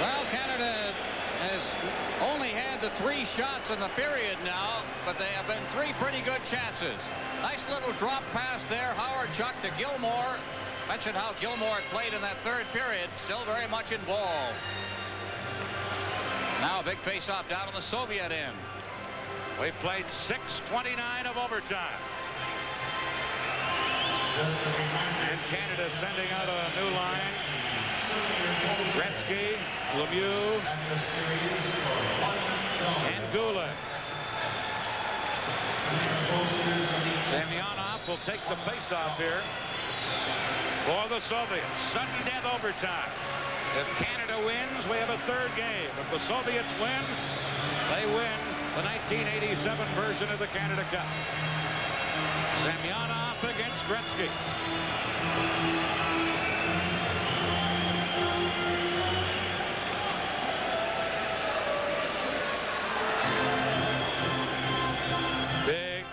Well, Canada has only had the three shots in the period now, but they have been three pretty good chances. Nice little drop pass there. Hawerchuk to Gilmour. Mentioned how Gilmour played in that third period. Still very much involved. Now a big face-off down on the Soviet end. We played 6.29 of overtime. And Canada sending out a new line. Gretzky, Lemieux, and Goulet. Semyonov will take the face-off here for the Soviets. Sudden death overtime. If Canada wins, we have a third game. If the Soviets win, they win the 1987 version of the Canada Cup. Semyonov against Gretzky.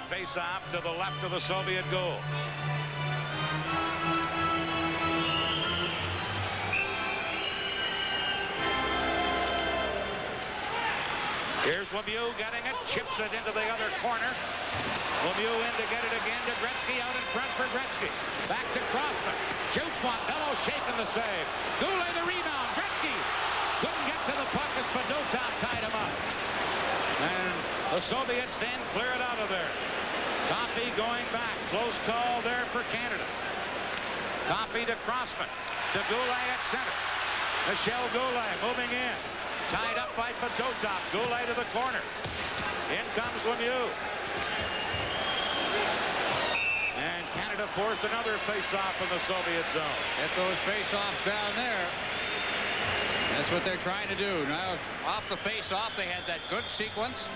face-off to the left of the Soviet goal. Here's Lemieux getting it, chips it into the other corner. Lemieux in to get it again to Gretzky, out in front for Gretzky. Back to Crossman. Shoots one, Belosheikin the save. Goulet the rebound, Gretzky couldn't get to the puck as Fedotov tied him up. And the Soviets then clear it out of there. Coffey going back. Close call there for Canada. Coffey to Crossman. To Goulet at center. Michel Goulet moving in. Tied up by Fedotov. Goulet to the corner. In comes Lemieux. And Canada forced another face-off in the Soviet zone. Get those face-offs down there. That's what they're trying to do. Now, off the face-off, they had that good sequence.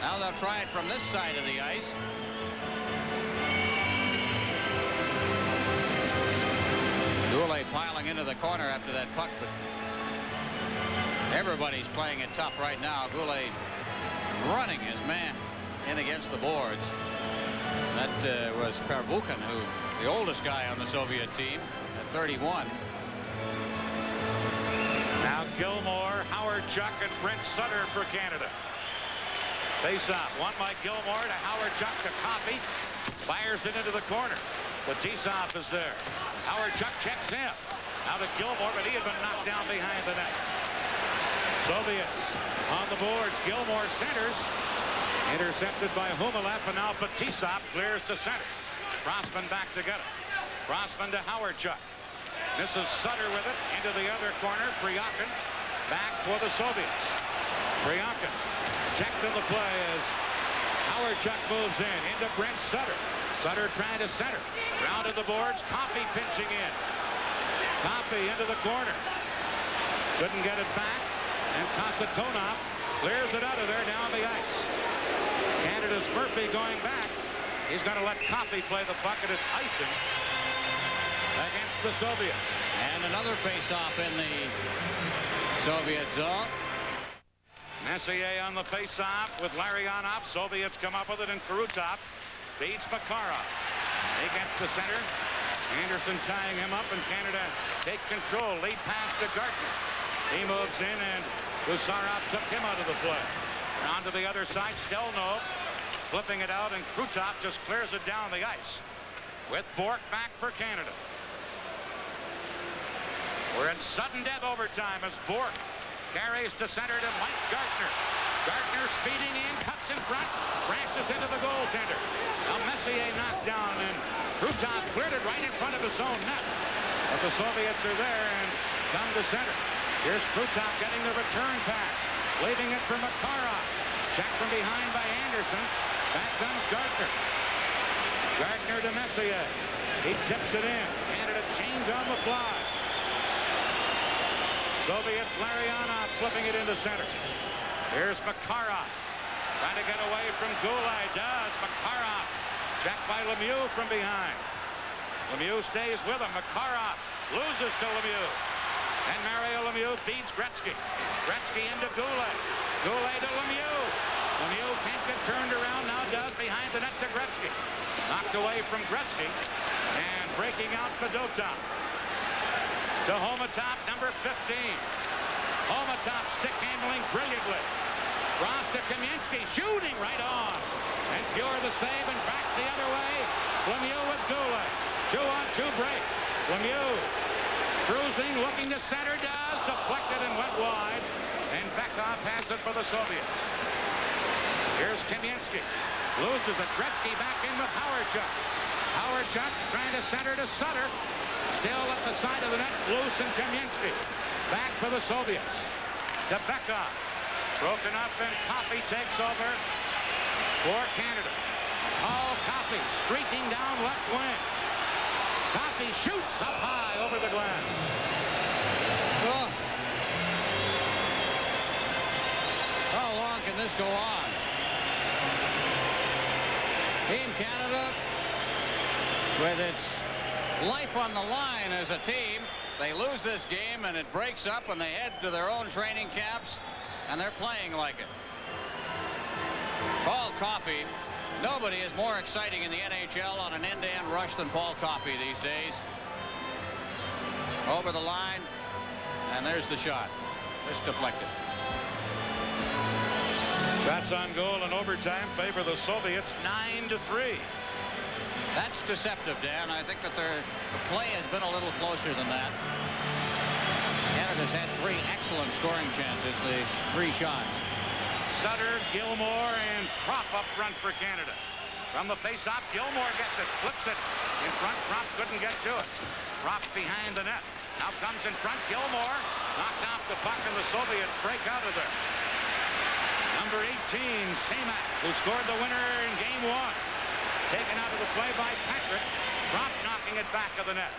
Now they'll try it from this side of the ice. Goulet piling into the corner after that puck, but everybody's playing it tough right now. Goulet running his man in against the boards. That uh, was Pervukhin, who the oldest guy on the Soviet team at 31. Now Gilmour, Howard Chuck, and Brent Sutter for Canada. Face off. One by Gilmour to Hawerchuk to Coffey. Fires it into the corner. Fetisov is there. Hawerchuk checks him. Now to Gilmour, but he had been knocked down behind the net. Soviets on the boards. Gilmour centers. Intercepted by Khmylev, and now Fetisov clears to center. Crossman back to get it. Crossman to Hawerchuk. Misses Sutter with it into the other corner. Priakin back for the Soviets. Priakin checked in the play as Hawerchuk moves in into Brent Sutter. Sutter trying to center. Round of the boards. Coffey pinching in. Coffey into the corner. Couldn't get it back. And Kasatonov clears it out of there down the ice. Canada's Murphy going back. He's going to let Coffey play the puck, and it's icing against the Soviets. And another face-off in the Soviet zone. Messier on the face-off with Larionov. Soviets come up with it, and Krutov beats Makarov. He gets to center. Anderson tying him up, and Canada take control. Lead pass to Gartner. He moves in, and Gusarov took him out of the play. On to the other side, Stelnov flipping it out, and Krutov just clears it down the ice. With Bourque back for Canada. We're in sudden death overtime as Bourque carries to center to Mike Gartner. Gartner speeding in, cuts in front, crashes into the goaltender. Now Messier knocked down, and Krutov cleared it right in front of his own net. But the Soviets are there and come to center. Here's Krutov getting the return pass, leaving it for Makarov. Check from behind by Anderson. Back comes Gartner. Gartner to Messier. He tips it in. Canada change on the fly. Soviets Larionov flipping it into center. Here's Makarov. Trying to get away from Goulet. Does Makarov. Checked by Lemieux from behind. Lemieux stays with him. Makarov loses to Lemieux. And Mario Lemieux feeds Gretzky. Gretzky into Goulet. Goulet to Lemieux. Lemieux can't get turned around. Now does behind the net to Gretzky. Knocked away from Gretzky. And breaking out Fedotov. To Khomutov, number 15. Khomutov stick handling brilliantly. Cross to Kamensky, shooting right on. And Fuhr the save and back the other way. Lemieux with Goulet. Two on two break. Lemieux looking to center, does. Deflected and went wide. And Bykov has it for the Soviets. Here's Kamensky. Loses it. Gretzky back in with Hawerchuk. Howard Chuck trying to center to Sutter. Still at the side of the net, loose and Kamensky. Back for the Soviets. To Bykov. Broken up and Coffey takes over for Canada. Paul Coffey streaking down left wing. Coffey shoots up high over the glass. Oh. How long can this go on? Team Canada with its life on the line as a team. They lose this game and it breaks up and they head to their own training camps and they're playing like it. Paul Coffey, nobody is more exciting in the NHL on an end-to-end -end rush than Paul Coffey these days. Over the line, and there's the shot. Just deflected. Shots on goal in overtime favor the Soviets 9 to 3. That's deceptive, Dan. I think that the play has been a little closer than that. Canada's had three excellent scoring chances, the three shots. Sutter, Gilmour, and Propp up front for Canada. From the face-off, Gilmour gets it, flips it in front. Propp couldn't get to it. Propp behind the net. Now comes in front, Gilmour Knocked off the puck, and the Soviets break out of there. Number 18, Semak, who scored the winner in game one. Taken out of the play by Patrick. Propp knocking it back of the net.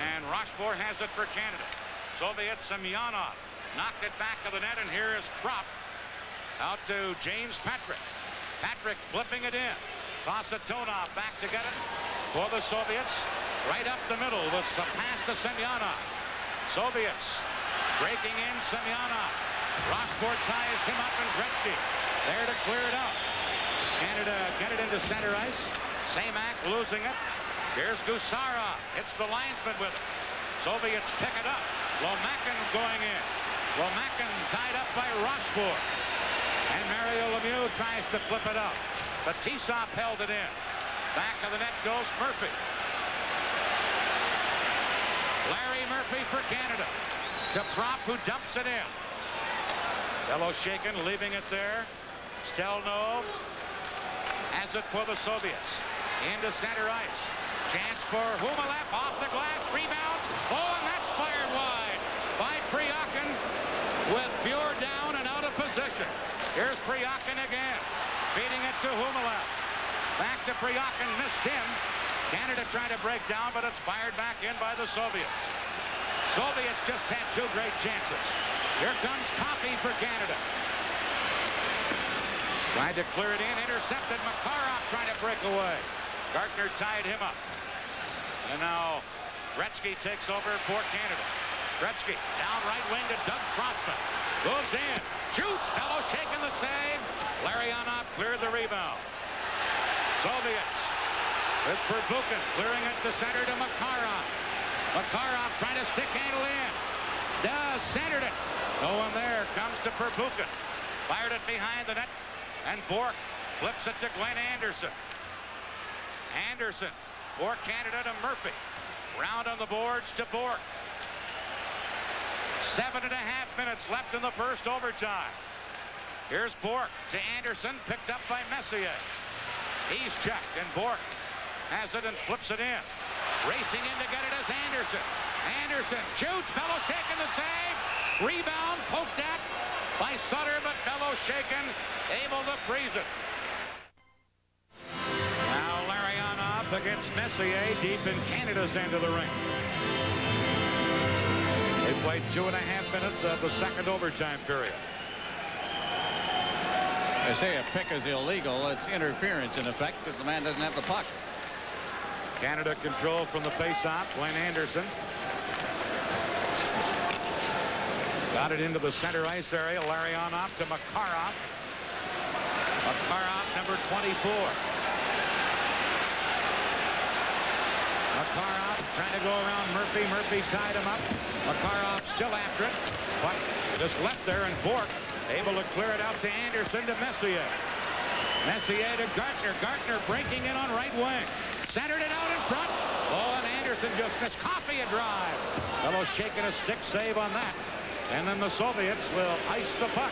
And Rochefort has it for Canada. Soviet Semyonov knocked it back of the net, and here is Propp out to James Patrick. Patrick flipping it in. Kasatonov back to get it for the Soviets. Right up the middle with some pass to Semyonov. Soviets breaking in Semyonov. Rochefort ties him up and Gretzky there to clear it out. Canada get it into center ice. Semak losing it. Here's Gusarov. Hits the linesman with it. Soviets pick it up. Lomakin going in. Lomakin tied up by Rochefort. And Mario Lemieux tries to flip it up. But Tisop held it in. Back of the net goes Murphy. Larry Murphy for Canada. To Propp, who dumps it in. Belosheikin leaving it there. Stelnov has it for the Soviets. Into center ice. Chance for Khmylev off the glass. Rebound. Oh, and that's fired wide by Priakin with Fuhr down and out of position. Here's Priakin again. Feeding it to Khmylev. Back to Priakin. Missed him. Canada trying to break down, but it's fired back in by the Soviets. Soviets just had two great chances. Here comes Coffey for Canada. Tried to clear it in, intercepted. Makarov trying to break away. Gartner tied him up. And now Gretzky takes over for Canada. Gretzky down right wing to Doug Crossman. Goes in, shoots, Belosheikin the save. Larionov cleared the rebound. Soviets with Pervukhin clearing it to center to Makarov. Makarov trying to stick handle in. Does centered it. No one there. Comes to Pervukhin. Fired it behind the net. And Bourque flips it to Glenn Anderson. Anderson for Canada to Murphy. Round on the boards to Bourque. Seven and a half minutes left in the first overtime. Here's Bourque to Anderson, picked up by Messier. He's checked, and Bourque has it and flips it in. Racing in to get it is Anderson. Anderson shoots. Belosheikin the save. Rebound poked at by Sutter, but Belosheikin, able to freeze it. Now Larionov against Messier deep in Canada's end of the ring. Played two and a half minutes of the second overtime period. They say a pick is illegal. It's interference in effect because the man doesn't have the puck. Canada control from the faceoff. Glenn Anderson. Got it into the center ice area. Larionov to Makarov. Makarov, number 24. Makarov trying to go around Murphy. Murphy tied him up. Makarov still after it. But just left there and Bourque able to clear it out to Anderson to Messier. Messier to Gartner. Gartner breaking in on right wing. Centered it out in front. Oh, and Anderson just missed. Coffey a drive. Fellow shaking a stick save on that. And then the Soviets will ice the puck.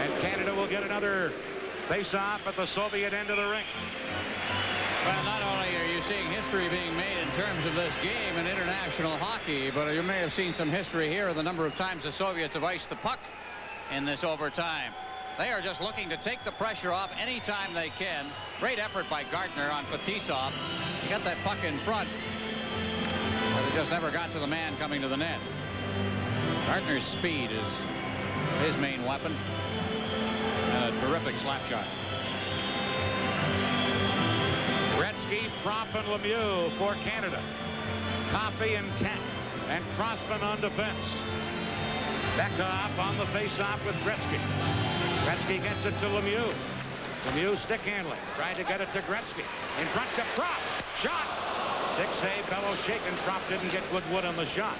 And Canada will get another face-off at the Soviet end of the rink. Well, not only are seeing history being made in terms of this game in international hockey, but you may have seen some history here of the number of times the Soviets have iced the puck in this overtime. They are just looking to take the pressure off anytime they can. Great effort by Gartner on Fetisov. He got that puck in front, but it just never got to the man coming to the net. Gartner's speed is his main weapon. And a terrific slap shot. Gretzky, Propp, and Lemieux for Canada. Coffey and Kent and Crossman on defense. Bykov on the face-off with Gretzky. Gretzky gets it to Lemieux. Lemieux stick handling. Trying to get it to Gretzky. In front to Propp. Shot. Stick save. Belosheikin. Propp didn't get good wood on the shot.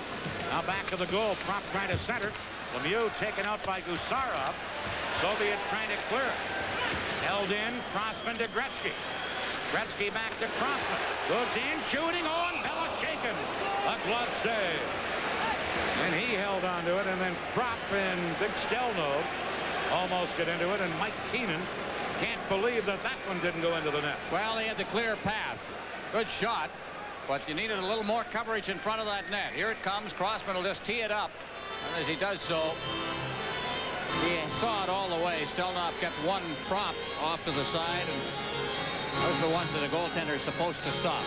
Now back to the goal. Propp trying to center. Lemieux taken out by Gusarov. Soviet trying to clear it. Held in. Crossman to Gretzky. Gretzky back to Crossman. Goes in. Shooting on Belosheikin. A glove save. And he held on to it. And then Propp and Big Stelnov almost get into it. And Mike Keenan can't believe that that one didn't go into the net. Well, he had the clear path. Good shot. But you needed a little more coverage in front of that net. Here it comes. Crossman will just tee it up. And as he does so, he saw it all the way. Stelnov kept one prop off to the side. And those are the ones that a goaltender is supposed to stop.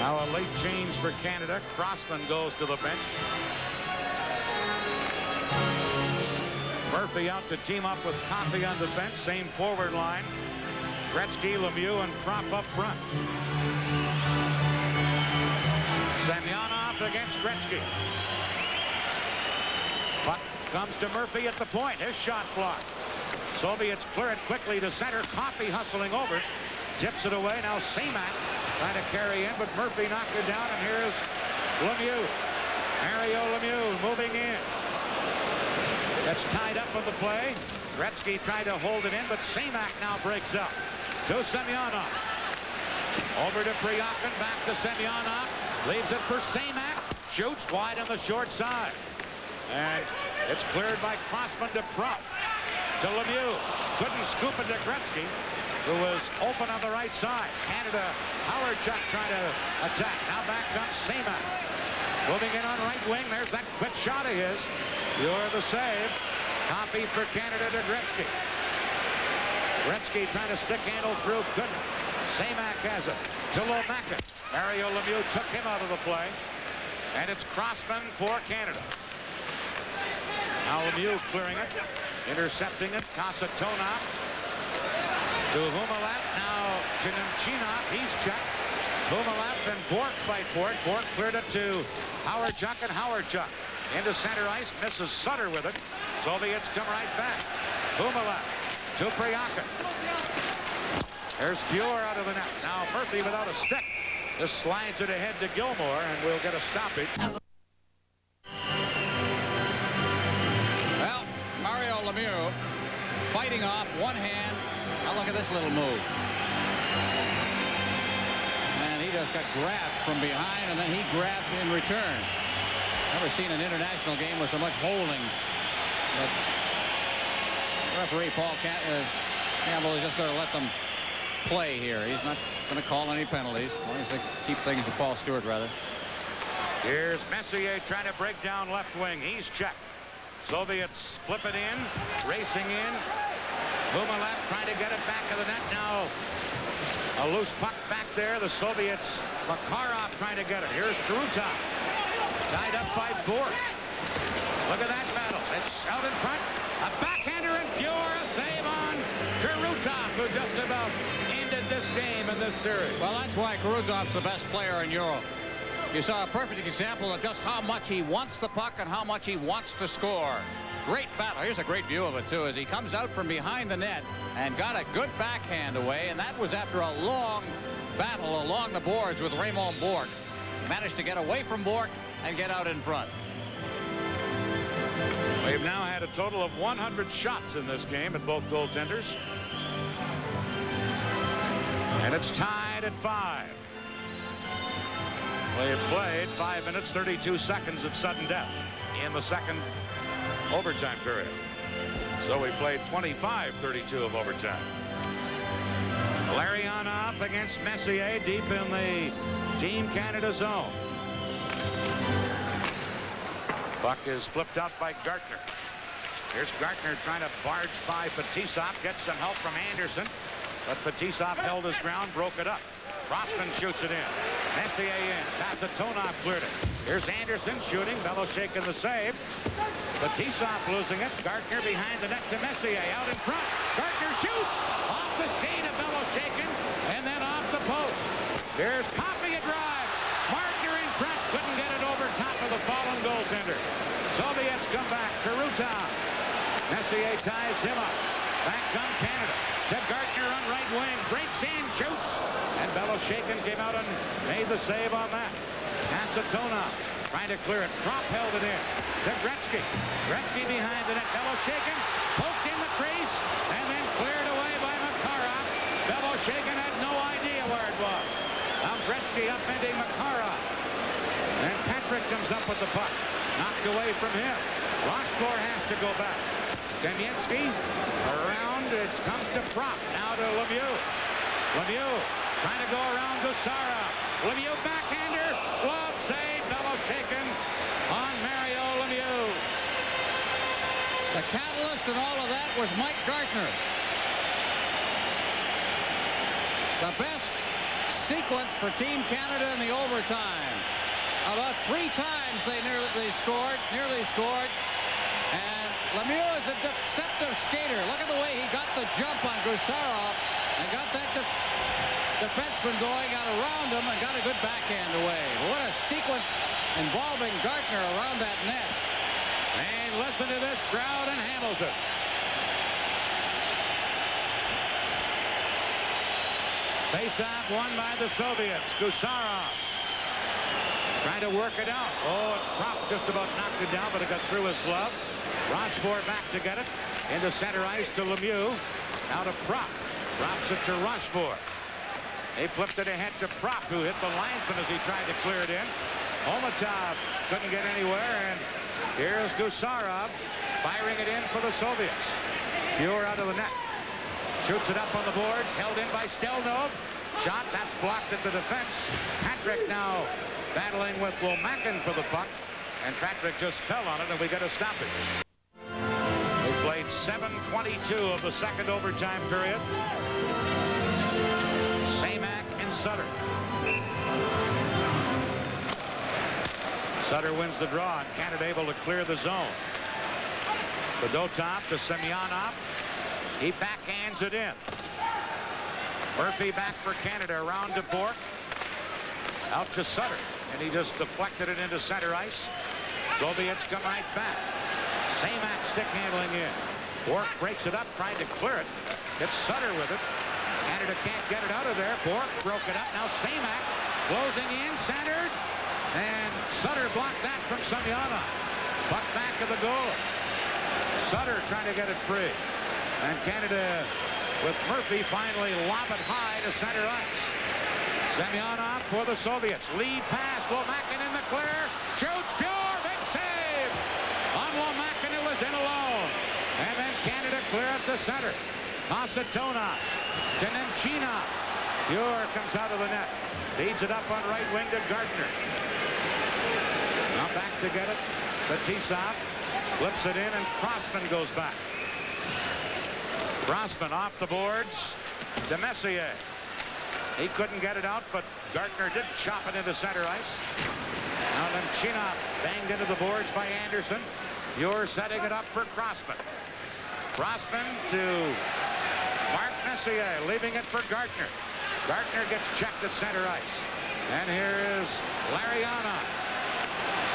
Now a late change for Canada. Crossman goes to the bench. Murphy out to team up with Coffey on defense. Same forward line. Gretzky, Lemieux, and Propp up front. Semyonov against Gretzky. Comes to Murphy at the point. His shot blocked. Soviets clear it quickly to center. Coffey hustling over. Tips it away. Now Semak trying to carry in, but Murphy knocked it down, and here's Lemieux. Mario Lemieux moving in. That's tied up on the play. Gretzky tried to hold it in, but Semak now breaks up. To Semyonov. Over to Priakin, back to Semyonov. Leaves it for Semak. Shoots wide on the short side. And it's cleared by Crossman to Propp. To Lemieux. Couldn't scoop it to Gretzky, who was open on the right side. Canada, Hawerchuk trying to attack. Now back comes Semak. Moving in on right wing. There's that quick shot of his. You're the save. Coffey for Canada to Gretzky. Gretzky trying to stick handle through. Couldn't. Semak has it. To Lomakin. Mario Lemieux took him out of the play. And it's Crossman for Canada. Now Lemieux clearing it. Intercepting it. Kasatonov. To Khmylev. Now to Nemchinov. He's checked. Khmylev and Bourque fight for it. Bourque cleared it to Hawerchuk and Hawerchuk. Into center ice. Misses Sutter with it. Soviets come right back. Khmylev to Priakin. There's Fuhr out of the net. Now Murphy without a stick. Just slides it ahead to Gilmour, and we'll get a stoppage. Fighting off one hand. Now look at this little move. And he just got grabbed from behind, and then he grabbed in return. Never seen an international game with so much holding. But referee Paul uh, Campbell is just going to let them play here. He's not going to call any penalties. As long they keep things to Paul Stewart, rather. Here's Messier trying to break down left wing. He's checked. Soviets flip it in, racing in. Khmylev trying to get it back to the net now. A loose puck back there. The Soviets, Makarov trying to get it. Here's Krutov. Tied up by Bourque. Look at that battle. It's out in front. A backhander and Fuhr. A save on Krutov, who just about ended this game in this series. Well, that's why Krutov's the best player in Europe. You saw a perfect example of just how much he wants the puck and how much he wants to score. Great battle. Here's a great view of it, too, as he comes out from behind the net and got a good backhand away, and that was after a long battle along the boards with Raymond Bourque. Managed to get away from Bourque and get out in front. We've now had a total of 100 shots in this game at both goaltenders. And it's tied at five. We have played five minutes, 32 seconds of sudden death in the second overtime period. So we played 25-32 of overtime. Larionov against Messier deep in the Team Canada zone. Buck is flipped out by Gartner. Here's Gartner trying to barge by Fetisov. Gets some help from Anderson. But Fetisov held his ground, broke it up. Crossman shoots it in. Messier in. Kasatonov cleared it. Here's Anderson shooting. Belosheikin the save. Fetisov losing it. Gartner behind the net to Messier. Out in front. Gartner shoots. Off the skate of Belosheikin. And then off the post. There's Coffey a drive. Gartner in front. Couldn't get it over top of the fallen goaltender. Soviets come back. Karuta. Messier ties him up. Back comes Canada. To Gartner on right wing. Breaks in. Shoots. And Belosheikin came out and made the save on that. Kasatonov trying to clear it. Propp held it in. To Gretzky. Gretzky behind the net. Belosheikin poked in the crease and then cleared away by Makarov. Belosheikin had no idea where it was. Now Gretzky upending Makarov. And Patrick comes up with the puck. Knocked away from him. Rochefort has to go back. Demyensky around. It comes to Propp. Now to Lemieux. Lemieux trying to go around Gusarov. Lemieux backhander. Glove save. Belosheikin on Mario Lemieux. The catalyst in all of that was Mike Gartner. The best sequence for Team Canada in the overtime. About three times they nearly scored, nearly scored. Lemieux is a deceptive skater. Look at the way he got the jump on Gusarov. and got that def defenseman going, got around him, and got a good backhand away. What a sequence involving Gartner around that net. And listen to this crowd in Hamilton. Face-off won by the Soviets. Gusarov trying to work it out. Oh, Propp just about knocked it down, but it got through his glove. Rochefort back to get it. Into center ice to Lemieux. Now to Propp. Drops it to Rochefort. They flipped it ahead to Propp, who hit the linesman as he tried to clear it in. Khomutov couldn't get anywhere, and here's Gusarov firing it in for the Soviets. Fuhr out of the net. Shoots it up on the boards, held in by Stelnov. Shot, that's blocked at the defense. Patrick now battling with Lomakin for the puck, and Patrick just fell on it, and we got to stop it. We 7.22 of the second overtime period. Semak and Sutter. Sutter wins the draw, and Canada able to clear the zone. Fedotov to Semyonov. He backhands it in. Murphy back for Canada around to Bourque. Out to Sutter. And he just deflected it into center ice. Soviets come right back. Semak stick handling in. Bourque breaks it up, trying to clear it. It's Sutter with it. Canada can't get it out of there. Bourque broke it up. Now Semak closing in, centered. And Sutter blocked that from Semyonov. Puck back of the goal. Sutter trying to get it free. And Canada, with Murphy, finally lob it high to center ice. Semyonov for the Soviets. Lead pass. Lomakin in the clear. Shoots Fuhr. Big save. On Lomakin, who was in alone. And then Canada clear it to center. Kasatonov. To Nemchinov. Fuhr comes out of the net. Feeds it up on right wing to Gartner. Now back to get it. Fetisov flips it in and Crossman goes back. Crossman off the boards to Messier. He couldn't get it out, but Gartner did chop it into center ice. Now then Chinop banged into the boards by Anderson. You're setting it up for Crossman. Crossman to Mark Messier, leaving it for Gartner. Gartner gets checked at center ice. And here is Larionov.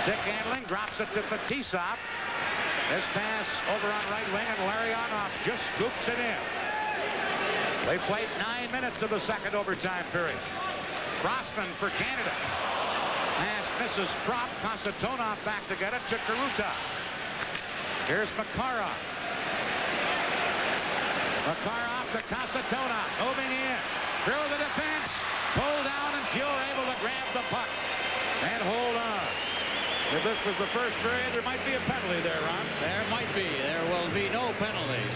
Stick handling, drops it to Fetisov. This pass over on right wing, and Larionov just scoops it in. They played nine minutes of the second overtime period. Crossman for Canada. Pass misses Propp. Kasatonov back to get it to Karuta. Here's Makarov. Makarov to Kasatonov. Moving in. Through the defense. Pulled down and Fuhr able to grab the puck. And hold on. If this was the first period, there might be a penalty there, Ron. There might be. There will be no penalties.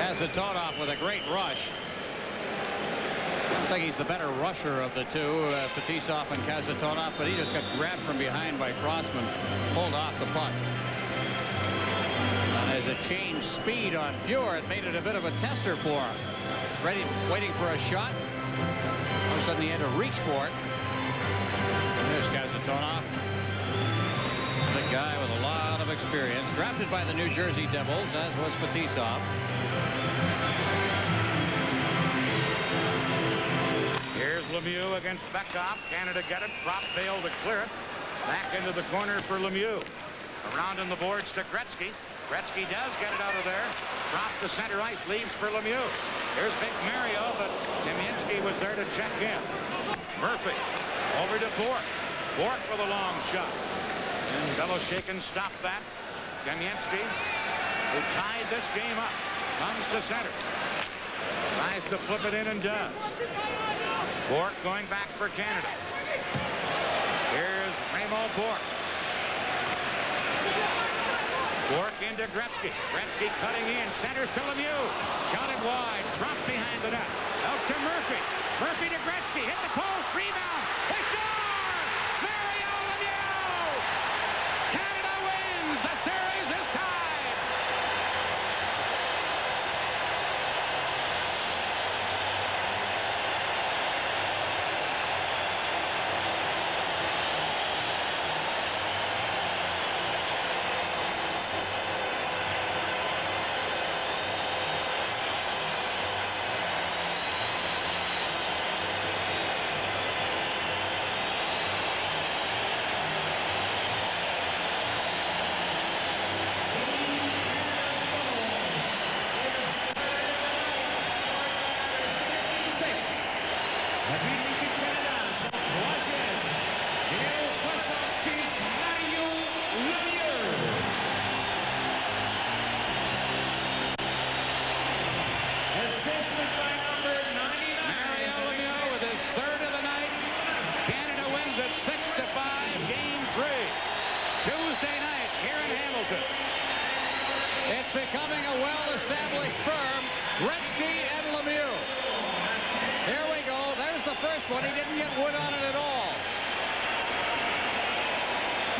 Kasatonov with a great rush. I think he's the better rusher of the two, uh, and Kasatonov, but he just got grabbed from behind by Crossman, pulled off the puck. As it changed speed on Fuhr, it made it a bit of a tester for him. Ready, waiting for a shot. All of a sudden he had to reach for it. There's Kasatonov. The guy with a lot of experience. Drafted by the New Jersey Devils, as was Fetisov. Here's Lemieux against Beckhoff. Canada get it. Propp failed to clear it. Back into the corner for Lemieux. Around in the boards to Gretzky. Gretzky does get it out of there. Propp to center ice. Leaves for Lemieux. Here's Big Mario, but Kamensky was there to check in. Murphy over to Bourque. Bourque with a long shot. And Belosheikin stopped that. Kamensky, who tied this game up, comes to center. Tries to flip it in and does. Bourque going back for Canada. Here's Remo Bourque. Bourque into Gretzky. Gretzky cutting in. Centers to Lemieux. Shot it wide. Dropped behind the net. Out to Murphy. Murphy to Gretzky. Hit the post. Rebound. They score! Mario Lemieux! Canada wins. The series is tied.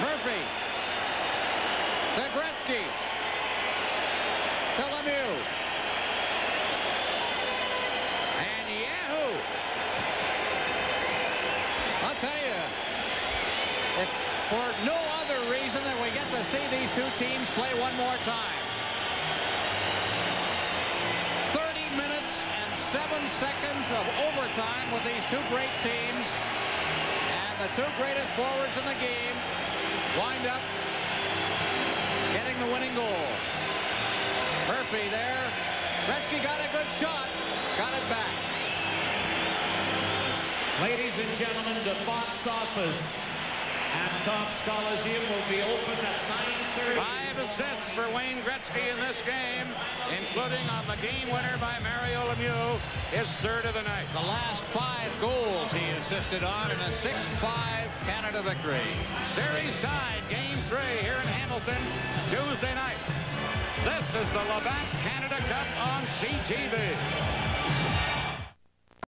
Murphy. To Gretzky. To Lemieux. And Yahoo! I'll tell you, if for no other reason than we get to see these two teams play one more time. 30 minutes and 7 seconds of overtime with these two great teams. And the two greatest forwards in the game wind up getting the winning goal. Murphy there. Gretzky got a good shot. Got it back. Ladies and gentlemen, the box office at Copps Coliseum will be open at 9.30. Five assists for Wayne Gretzky in this game, including on the game winner by Mario Lemieux, his third of the night. The last five goals he assisted on in a 6-5 Canada victory. Series tied, game three here in Hamilton, Tuesday night. This is the Labatt Canada Cup on CTV.